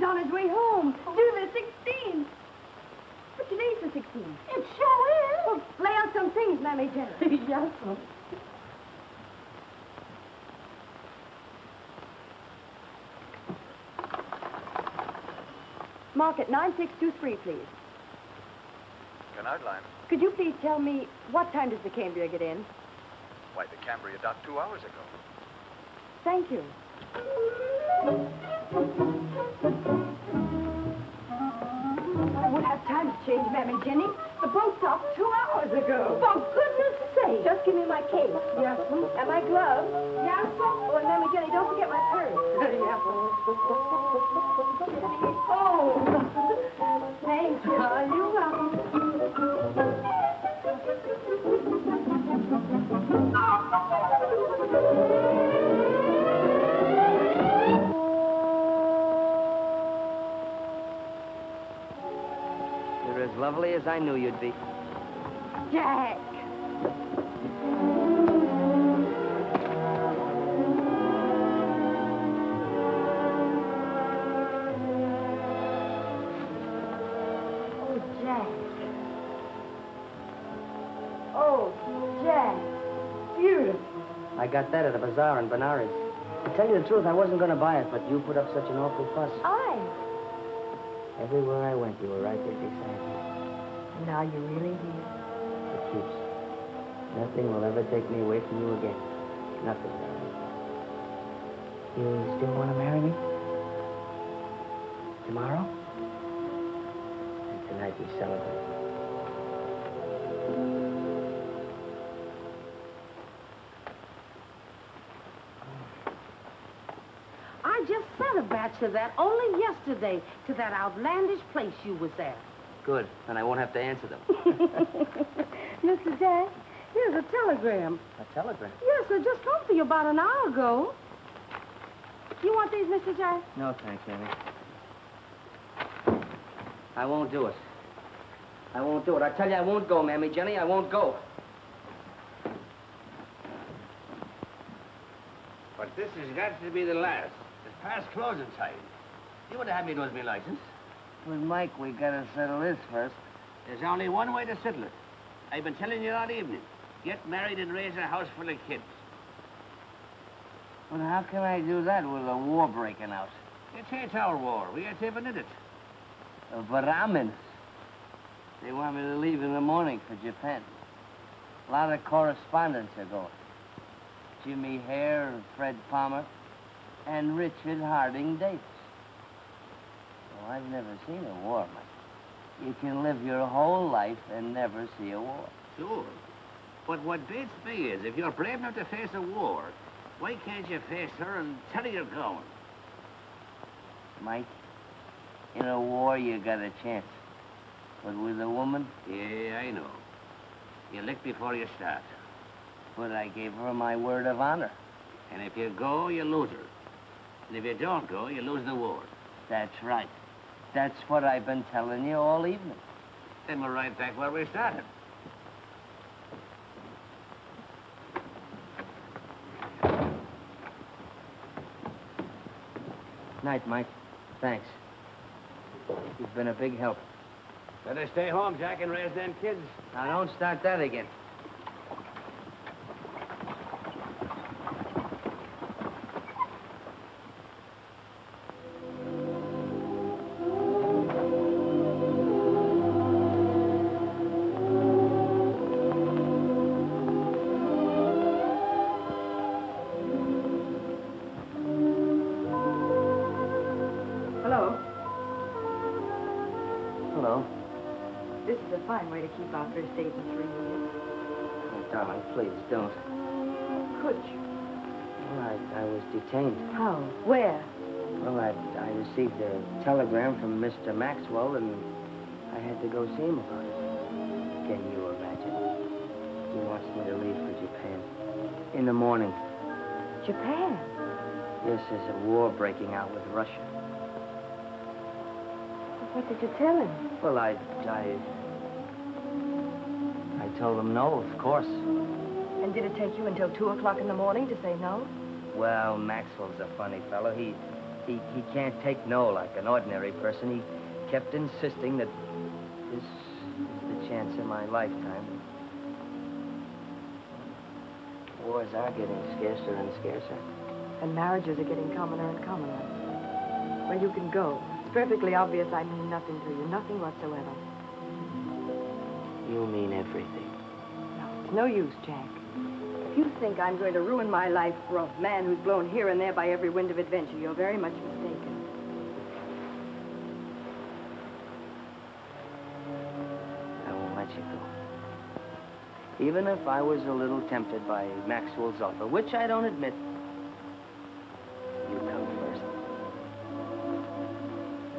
on his way home. Do the 16. But today's the 16th. It sure is. Well, lay out some things, Mammy Jenny. yes, sir. Mark it 9623, please. Cunard line. Could you please tell me what time does the Cambria get in? Why, the Cambria docked two hours ago. Thank you. I would have time to change, Mammy Jenny. The boat docked two hours ago. For goodness sake. Just give me my cape. Yes, sir. And my gloves. Yes, sir. Oh, and Mammy Jenny, don't forget my purse. yes, sir. You're as I knew you'd be. Jack. Oh, Jack. Oh, Jack. Beautiful. I got that at a bazaar in Benares. To tell you the truth, I wasn't going to buy it, but you put up such an awful fuss. I. Everywhere I went, you were right there beside me. Now you're really here. It keeps. Nothing will ever take me away from you again. Nothing, darling. You still want to marry me? Tomorrow? And tonight we celebrate. I just sent a batch of that only yesterday to that outlandish place you was at. Good. Then I won't have to answer them. [laughs] [laughs] Mr. Jack, here's a telegram. A telegram? Yes, sir, just come for you about an hour ago. You want these, Mr. Jack? No, thanks, Amy. I won't do it. I won't do it. I tell you, I won't go, Mammy Jenny. I won't go. But this has got to be the last. It's past closing time. You would have had me lose my license. With Mike, we gotta settle this first. There's only one way to settle it. I've been telling you all evening. Get married and raise a house full of kids. Well, how can I do that with a war breaking out? It ain't our war. We ain't even in it. The Brahmins. They want me to leave in the morning for Japan. A lot of correspondence are going. Jimmy Hare Fred Palmer and Richard Harding Davis. Oh, I've never seen a war, Mike. You can live your whole life and never see a war. Sure. But what beats me is if you're brave enough to face a war, why can't you face her and tell her you're going? Mike, in a war, you got a chance. But with a woman, Yeah, I know. You lick before you start. but I gave her my word of honor. And if you go, you lose her. And if you don't go, you lose the war. That's right. That's what I've been telling you all evening. Then we're right back where we started. Night, Mike. Thanks. You've been a big help. Better stay home, Jack, and raise them kids. Now, don't start that again. Way to keep our first date in three years. Oh, darling, please don't. Could you? Well, I, I was detained. How? Where? Well, I, I received a telegram from Mr. Maxwell, and I had to go see him about it. Can you imagine? He wants me to leave for Japan. In the morning. Japan. Yes, there's a war breaking out with Russia. What did you tell him? Well, I, I, I told him no, of course. And did it take you until 2 o'clock in the morning to say no? Well, Maxwell's a funny fellow. He, he, he can't take no like an ordinary person. He kept insisting that this is the chance of my lifetime. Wars are getting scarcer and scarcer. And marriages are getting commoner and commoner. Well, you can go. It's perfectly obvious I mean nothing to you, nothing whatsoever. You mean everything. No use, Jack. If you think I'm going to ruin my life for a man who's blown here and there by every wind of adventure, you're very much mistaken. I won't let you go. Even if I was a little tempted by Maxwell's offer, which I don't admit. You come first.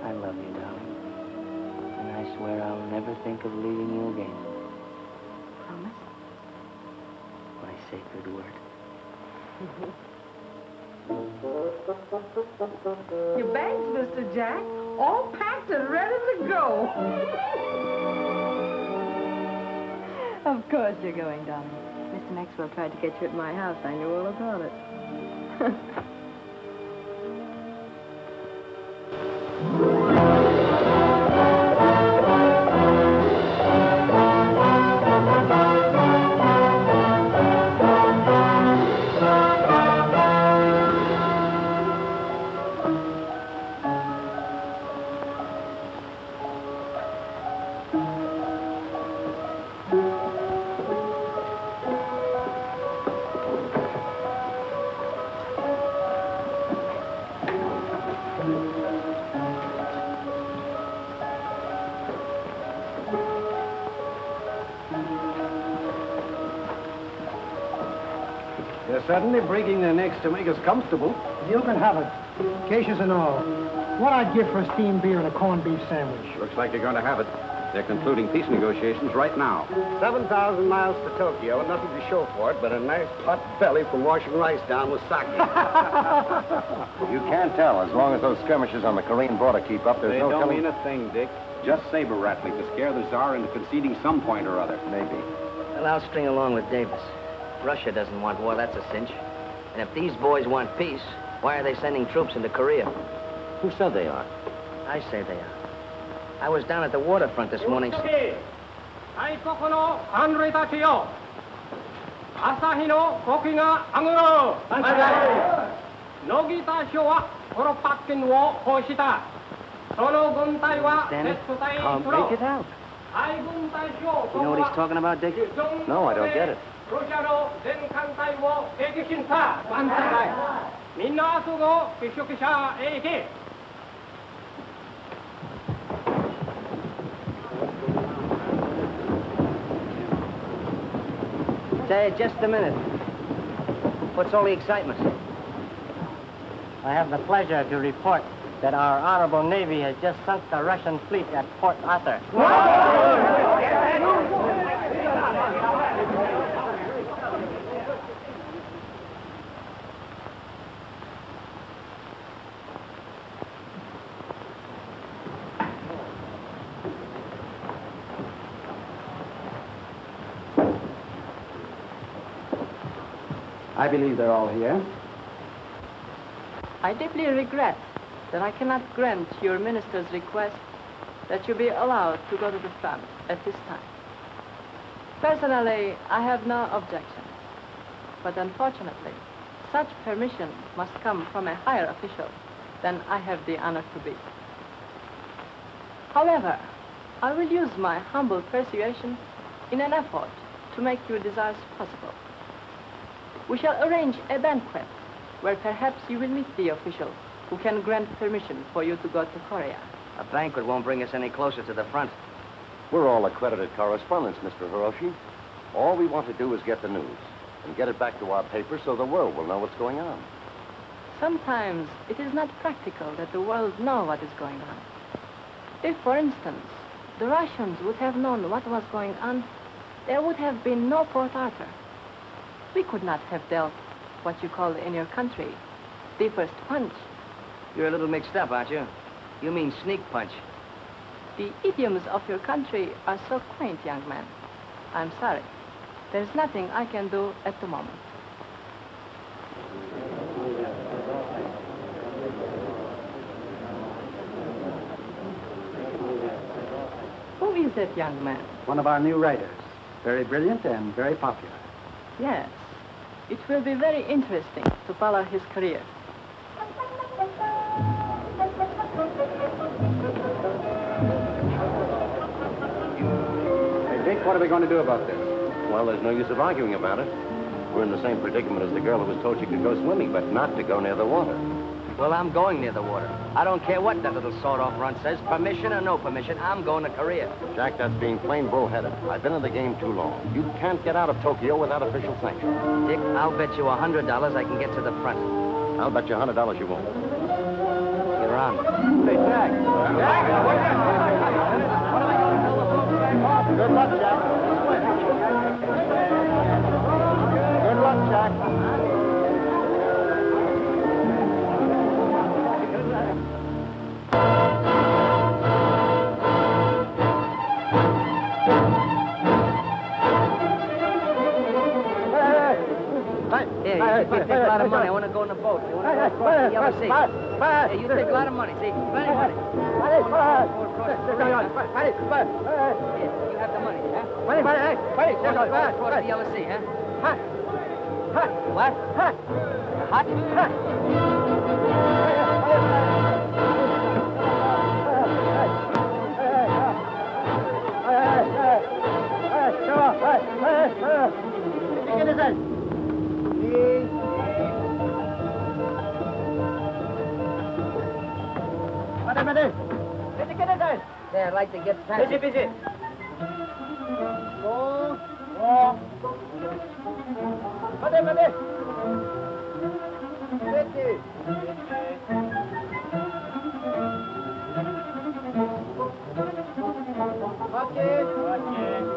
I love you, darling. And I swear I'll never think of leaving sacred word. Your bags, Mr. Jack, all packed and ready to go. Of course you're going, darling. Mr. Maxwell tried to get you at my house. I knew all about it. [laughs] They're certainly breaking their necks to make us comfortable. You can have it. Cases and all. What I'd give for a steamed beer and a corned beef sandwich. Looks like you're going to have it. They're concluding peace negotiations right now. 7,000 miles to Tokyo, and nothing to show for it but a nice pot belly from washing rice down with sake. [laughs] You can't tell. As long as those skirmishes on the Korean border keep up, there's they no don't telling... mean a thing, Dick. Just saber rattling to scare the Tsar into conceding some point or other. Maybe. Well, I'll string along with Davis. Russia doesn't want war, that's a cinch. And if these boys want peace, why are they sending troops into Korea? Who said they are? I say they are. I was down at the waterfront this morning... Come, take it out. You know what he's talking about, Dick? No, I don't get it. ロシアの全艦隊を撃沈さ万歳みんな明日の結束者へ行け Say, just a minute. What's all the excitement? I have the pleasure to report that our honorable Navy has just sunk the Russian fleet at Port Arthur. I believe they're all here. I deeply regret that I cannot grant your minister's request that you be allowed to go to the front at this time. Personally, I have no objection. But unfortunately, such permission must come from a higher official than I have the honor to be. However, I will use my humble persuasion in an effort to make your desires possible. We shall arrange a banquet where perhaps you will meet the official who can grant permission for you to go to Korea. A banquet won't bring us any closer to the front. We're all accredited correspondents, Mr. Hiroshi. All we want to do is get the news and get it back to our paper so the world will know what's going on. Sometimes it is not practical that the world know what is going on. If, for instance, the Russians would have known what was going on, there would have been no Port Arthur. We could not have dealt what you call in your country the first punch. You're a little mixed up, aren't you? You mean sneak punch. The idioms of your country are so quaint, young man. I'm sorry. There's nothing I can do at the moment. Who is that young man? One of our new writers. Very brilliant and very popular. Yes. It will be very interesting to follow his career. Hey, Dick, what are we going to do about this? Well, there's no use of arguing about it. We're in the same predicament as the girl who was told she could go swimming, but not to go near the water. Well, I'm going near the water. I don't care what that little sawed-off runt says, permission or no permission, I'm going to Korea. Jack, that's being plain bullheaded. I've been in the game too long. You can't get out of Tokyo without official sanction. Dick, I'll bet you a $100 I can get to the front. I'll bet you a $100 you won't. You're on. Hey, Jack. Good luck, Jack. Hey, you take a lot of money. I want to go in the boat. You want to go across the yellow sea. Hey, you take a lot of money, see? Plenty of money. Here, you have the money, huh? Money, money, hey, money. Across the yellow sea, huh? What? Hot? Yeah, I'd like to get past Busy, busy. Go, go. Buddy, buddy. Busy. Okay.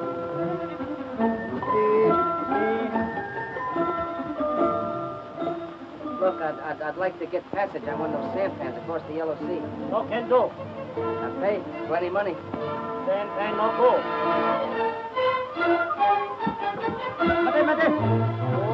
Look, I'd, I'd, I'd like to get passage on one of those sampans across the Yellow Sea. No can do. I pay. Plenty money. Then, then, no go. Buddy, buddy.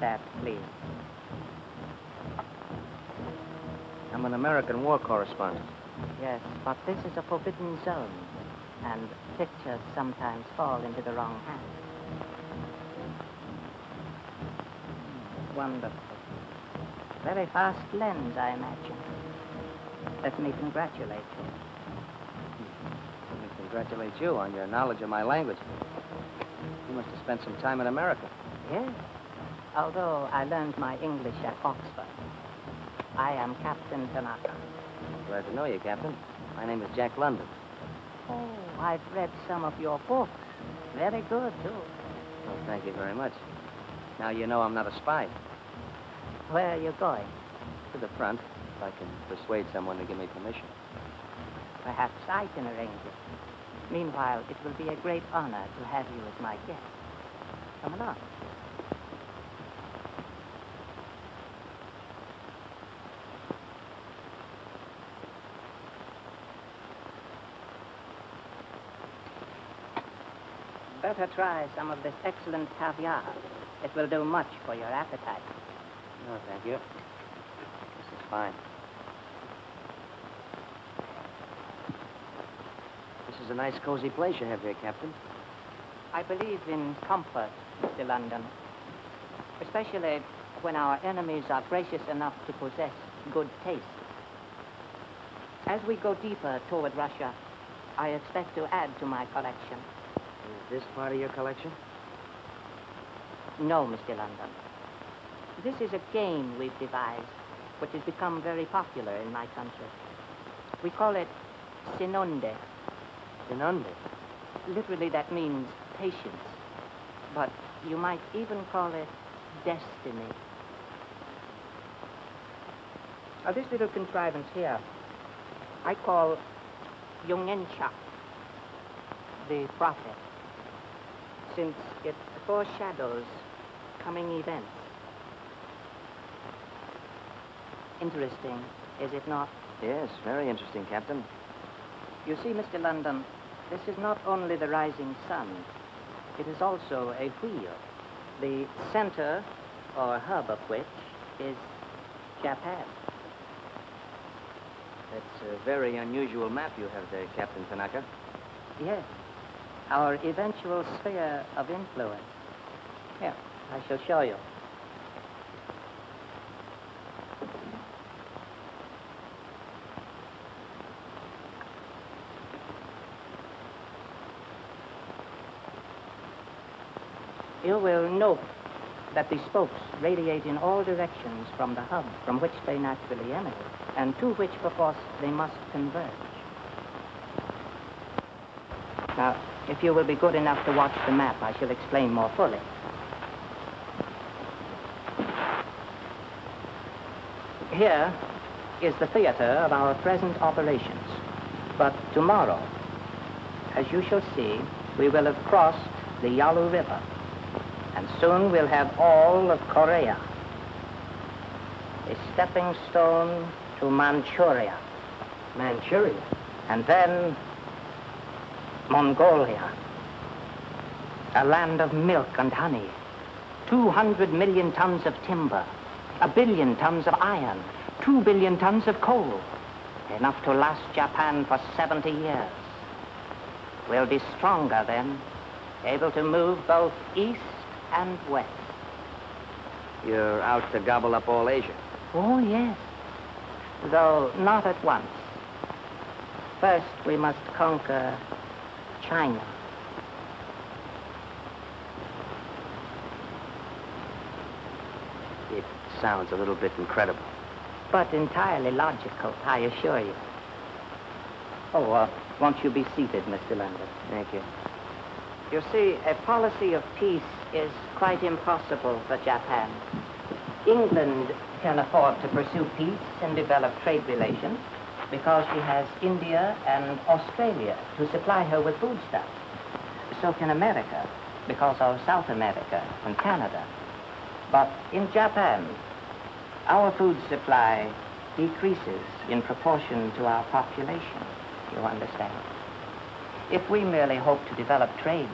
That, please? I'm an American war correspondent. Yes, but this is a forbidden zone, and pictures sometimes fall into the wrong hands. Hmm, wonderful. Very fast lens, I imagine. Let me congratulate you. Hmm, let me congratulate you on your knowledge of my language. You must have spent some time in America. Yes. Although I learned my English at Oxford. I am Captain Tanaka. Glad to know you, Captain. My name is Jack London. Oh, I've read some of your books. Very good, too. Oh, thank you very much. Now you know I'm not a spy. Where are you going? To the front, if I can persuade someone to give me permission. Perhaps I can arrange it. Meanwhile, it will be a great honor to have you as my guest. Come along. Better try some of this excellent caviar. It will do much for your appetite. No, thank you. This is fine. This is a nice, cozy place you have here, Captain. I believe in comfort, Mr. London. Especially when our enemies are gracious enough to possess good taste. As we go deeper toward Russia, I expect to add to my collection. Is this part of your collection? No, Mr. London. This is a game we've devised, which has become very popular in my country. We call it Sinonde. Sinonde? Literally, that means patience. But you might even call it destiny. Now, this little contrivance here, I call Yogensha, the prophet, since it foreshadows coming events. Interesting, is it not? Yes, very interesting, Captain. You see, Mr. London, this is not only the rising sun, it is also a wheel, the center or hub of which is Japan. That's a very unusual map you have there, Captain Tanaka. Yes, our eventual sphere of influence. Here, I shall show you. You will note that the spokes radiate in all directions from the hub from which they naturally emanate, and to which, perforce, they must converge. Now, if you will be good enough to watch the map, I shall explain more fully. Here is the theater of our present operations. But tomorrow, as you shall see, we will have crossed the Yalu River. And soon we'll have all of Korea. A stepping stone to Manchuria. Manchuria? And then Mongolia. A land of milk and honey. 200 million tons of timber. A billion tons of iron. Two billion tons of coal. Enough to last Japan for 70 years. We'll be stronger then, able to move both east and west. You're out to gobble up all Asia? Oh, yes. Though not at once. First, we must conquer China. It sounds a little bit incredible. But entirely logical, I assure you. Oh, uh, won't you be seated, Mr. London? Thank you. You see, a policy of peace is quite impossible for Japan. England can afford to pursue peace and develop trade relations because she has India and Australia to supply her with foodstuffs. So can America because of South America and Canada. But in Japan, our food supply decreases in proportion to our population, you understand. If we merely hope to develop trade,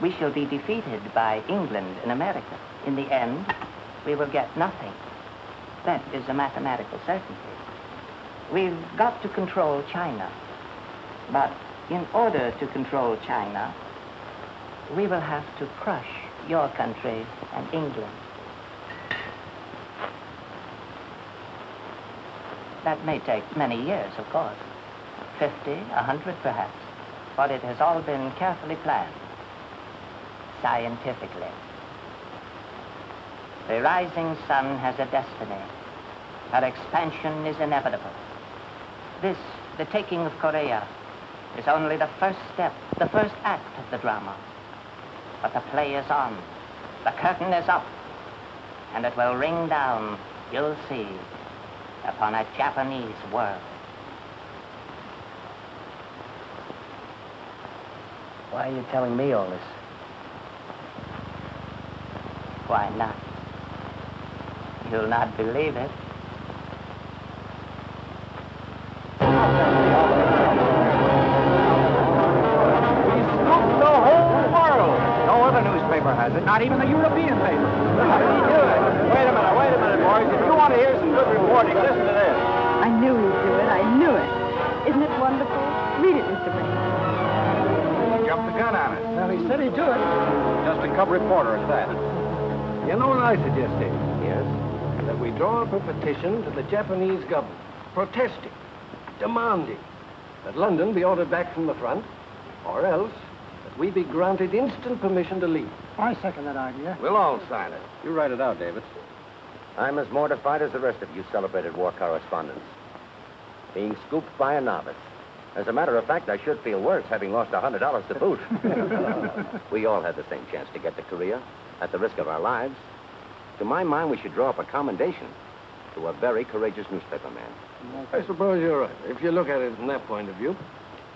we shall be defeated by England and America. In the end, we will get nothing. That is a mathematical certainty. We've got to control China. But in order to control China, we will have to crush your country and England. That may take many years, of course. Fifty, a hundred perhaps. But it has all been carefully planned. Scientifically. The rising sun has a destiny. Her expansion is inevitable. This, the taking of Korea, is only the first step, the first act of the drama. But the play is on. The curtain is up. And it will ring down, you'll see, upon a Japanese world. Why are you telling me all this? Why not? You'll not believe it. Has it, not even the European paper. Wait a minute, wait a minute, boys. If you want to hear some good reporting, listen to this. I knew he'd do it. I knew it. Isn't it wonderful? Read it, Mr. Brady. Jumped the gun on us. Well, he said he'd do it. Just a cub reporter at that. You know what I suggest, Dave? Yes. That we draw up a petition to the Japanese government, protesting, demanding that London be ordered back from the front, or else we be granted instant permission to leave. I second that idea. We'll all sign it. You write it out, David. I'm as mortified as the rest of you celebrated war correspondents. Being scooped by a novice. As a matter of fact, I should feel worse having lost a $100 to boot. [laughs] we all had the same chance to get to Korea at the risk of our lives. To my mind, we should draw up a commendation to a very courageous newspaper man. I suppose you're right, if you look at it from that point of view.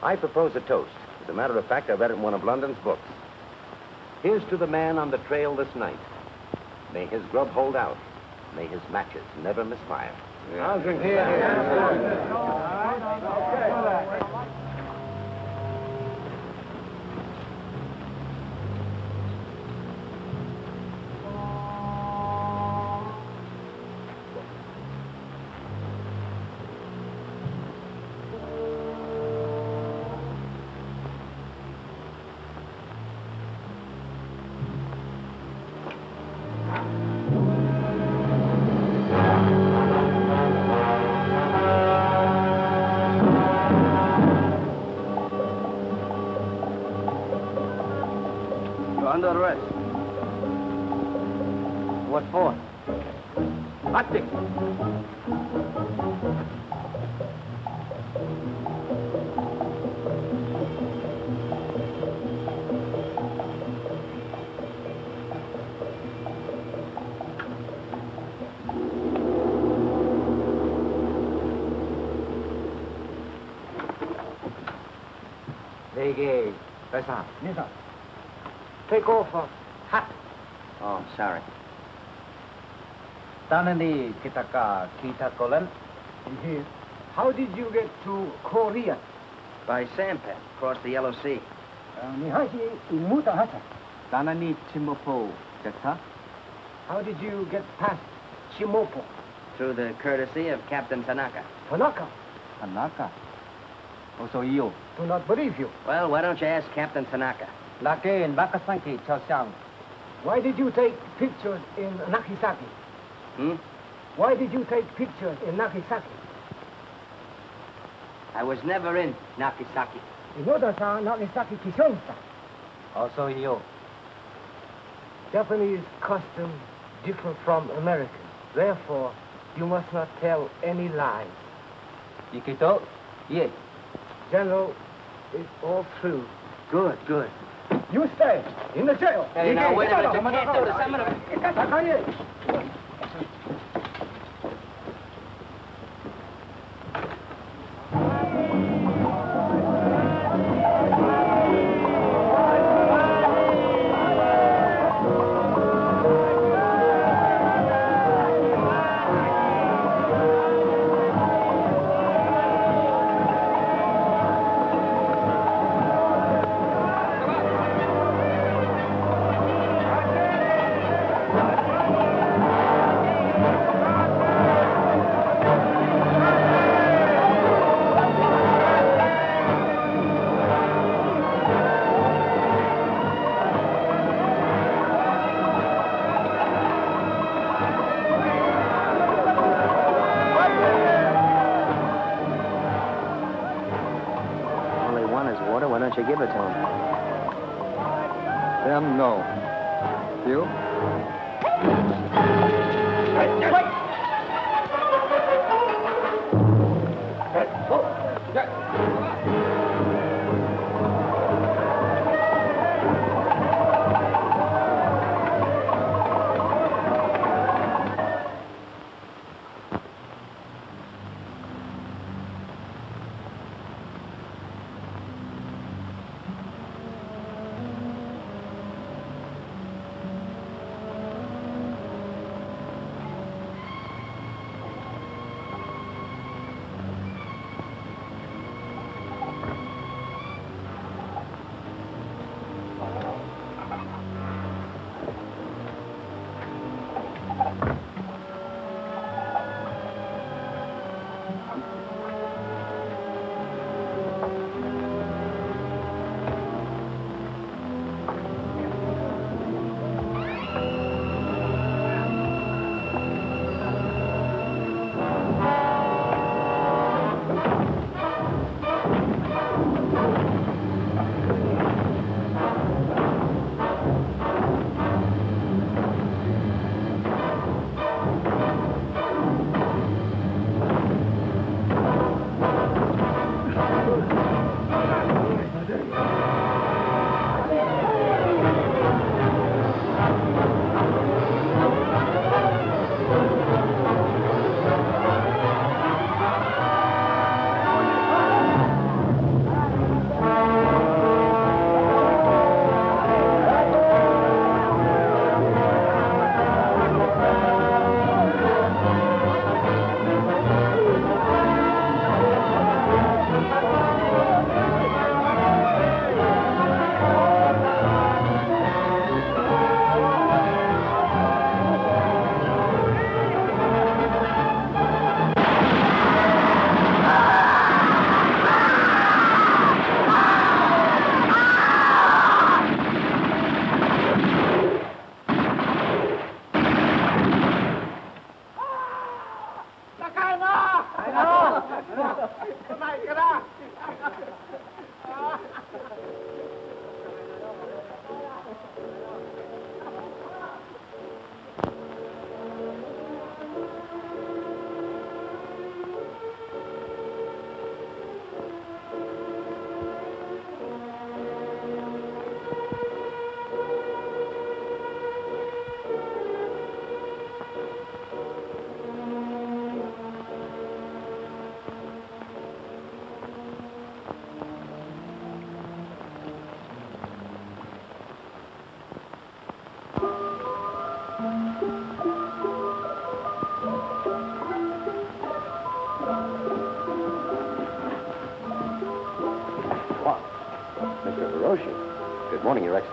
I propose a toast. As a matter of fact, I've read it in one of London's books. Here's to the man on the trail this night. May his grub hold out. May his matches never misfire. I'll drink here. You're Biggie. Press on. Yes, sir. Take off a hat. Oh, sorry. Tanani kitaka kita kolan. Here. How did you get to Korea? By sampan, across the Yellow Sea. Uh, Nihashi imuta hata. Tanani chimopo jata. How did you get past Chemulpo? Through the courtesy of Captain Tanaka. Tanaka. Tanaka. Also you? Do not believe you. Well, why don't you ask Captain Tanaka? Lake in Bakasanki Chosang. Why did you take pictures in Nagasaki? Hmm? Why did you take pictures in Nagasaki? I was never in Nagasaki. Inoda-san Nagasaki Kishonsa. Also iyo. Japanese custom different from American. Therefore, you must not tell any lies. Ikito. Yes. General, it's all true. Good, good. You stay in the jail. Hey, now, wait a minute. You can't do this. I'm gonna... Come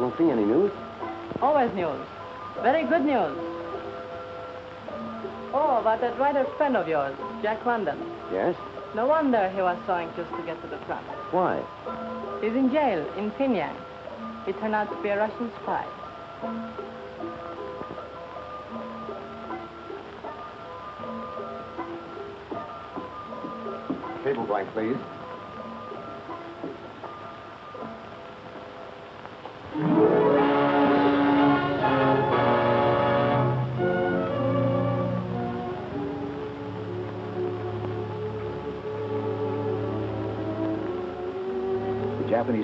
Your Excellency. Any news? Always news. Very good news. Oh, about that writer friend of yours, Jack London. Yes? No wonder he was so anxious to get to the front. Why? He's in jail in Pyongyang. He turned out to be a Russian spy. Cable blank, please.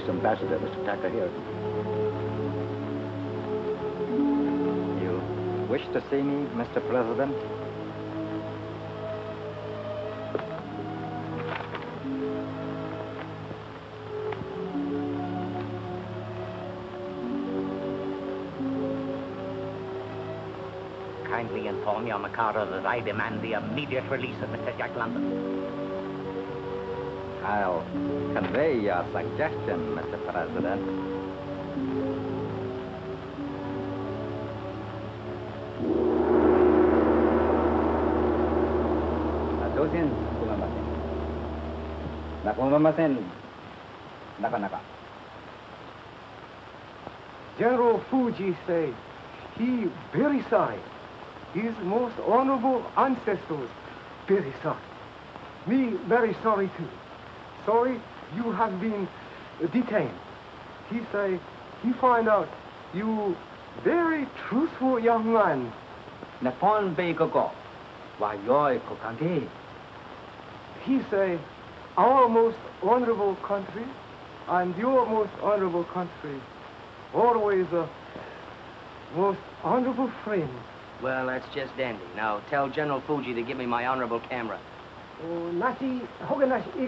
Ambassador, Mr. Tucker, here. You wish to see me, Mr. President? Kindly inform your Mikado that I demand the immediate release of Mr. Jack London. I'll convey your suggestion, Mr. President. Dozen, sumamasen. Nakumamasen. Naka naka. General Fuji say he very sorry. His most honorable ancestors very sorry. Me very sorry too. Sorry you have been detained. he say, he find out you very truthful young man. Napon Bay Gogo. Wayoy Kokage. He say, our most honorable country and your most honorable country, always a most honorable friend. Well, that's just dandy. Now, tell General Fuji to give me my honorable camera. Oh, nasi, hoge nasi,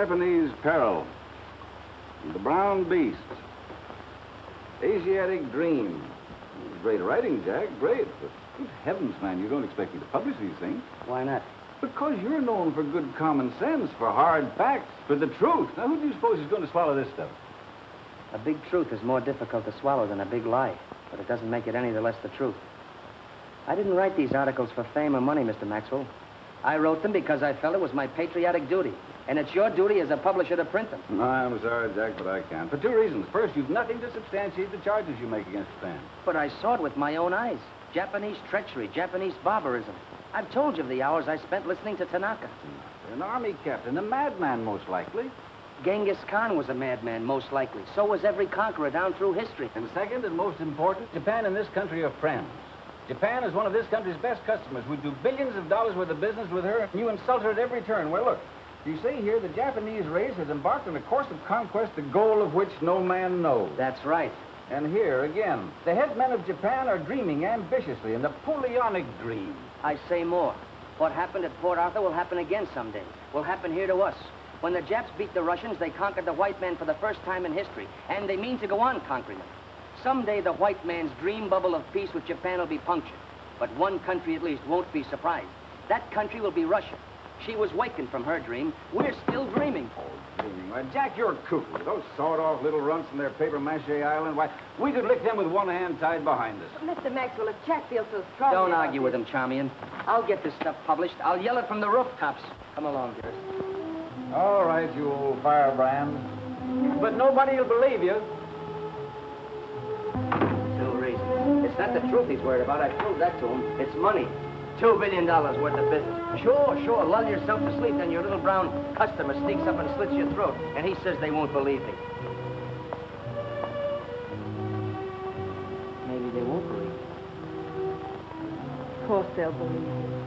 Japanese peril. The brown beast. Asiatic dream. Great writing, Jack. Great. But good heavens, man, you don't expect me to publish these things. Why not? Because you're known for good common sense, for hard facts, for the truth. Now, who do you suppose is going to swallow this stuff? A big truth is more difficult to swallow than a big lie, but it doesn't make it any the less the truth. I didn't write these articles for fame or money, Mr. Maxwell. I wrote them because I felt it was my patriotic duty, and it's your duty as a publisher to print them. I'm sorry, Jack, but I can't. For two reasons. First, you've nothing to substantiate the charges you make against Japan. But I saw it with my own eyes. Japanese treachery, Japanese barbarism. I've told you of the hours I spent listening to Tanaka. An army captain, a madman, most likely. Genghis Khan was a madman, most likely. So was every conqueror down through history. And second and most important, Japan and this country are friends. Japan is one of this country's best customers. We do billions of dollars worth of business with her, and you insult her at every turn. Well, look, you see here the Japanese race has embarked on a course of conquest, the goal of which no man knows. That's right. And here, again, the head men of Japan are dreaming ambitiously, a Napoleonic dream. I say more. What happened at Port Arthur will happen again someday. Will happen here to us. When the Japs beat the Russians, they conquered the white man for the first time in history, and they mean to go on conquering them. Someday the white man's dream bubble of peace with Japan will be punctured. But one country at least won't be surprised. That country will be Russia. She was wakened from her dream. We're still dreaming. Oh, Dreaming. Why, Jack, you're cuckoo. Those sawed-off little runts in their paper-mache island, why, we could lick them with one hand tied behind us. Mr. Maxwell, if Jack feels so strongly... Don't about argue with him, Charmian. I'll get this stuff published. I'll yell it from the rooftops. Come along, dearest. All right, you old firebrand. But nobody will believe you. Two reasons. It's not the truth he's worried about. I proved that to him. It's money. Two billion dollars worth of business. Sure, sure. Lull yourself to sleep, then your little brown customer sneaks up and slits your throat, and he says they won't believe me. Maybe they won't believe me. Of course they'll believe you.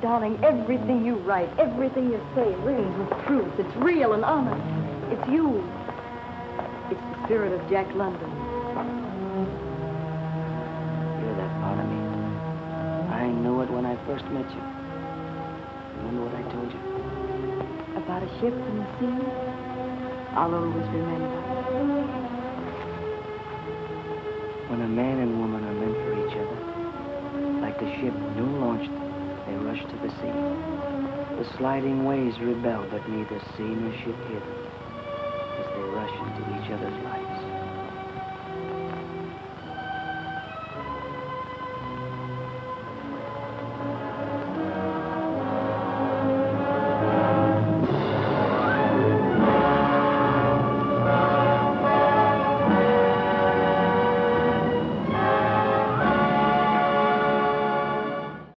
Darling, everything you write, everything you say rings with truth. It's real and honest. It's you. It's the spirit of Jack London. I knew it when I first met you. Remember what I told you? About a ship in the sea? I'll always remember. When a man and woman are meant for each other, like the ship new launched, they rush to the sea. The sliding waves rebel, but neither sea nor ship hear them as they rush into each other's life.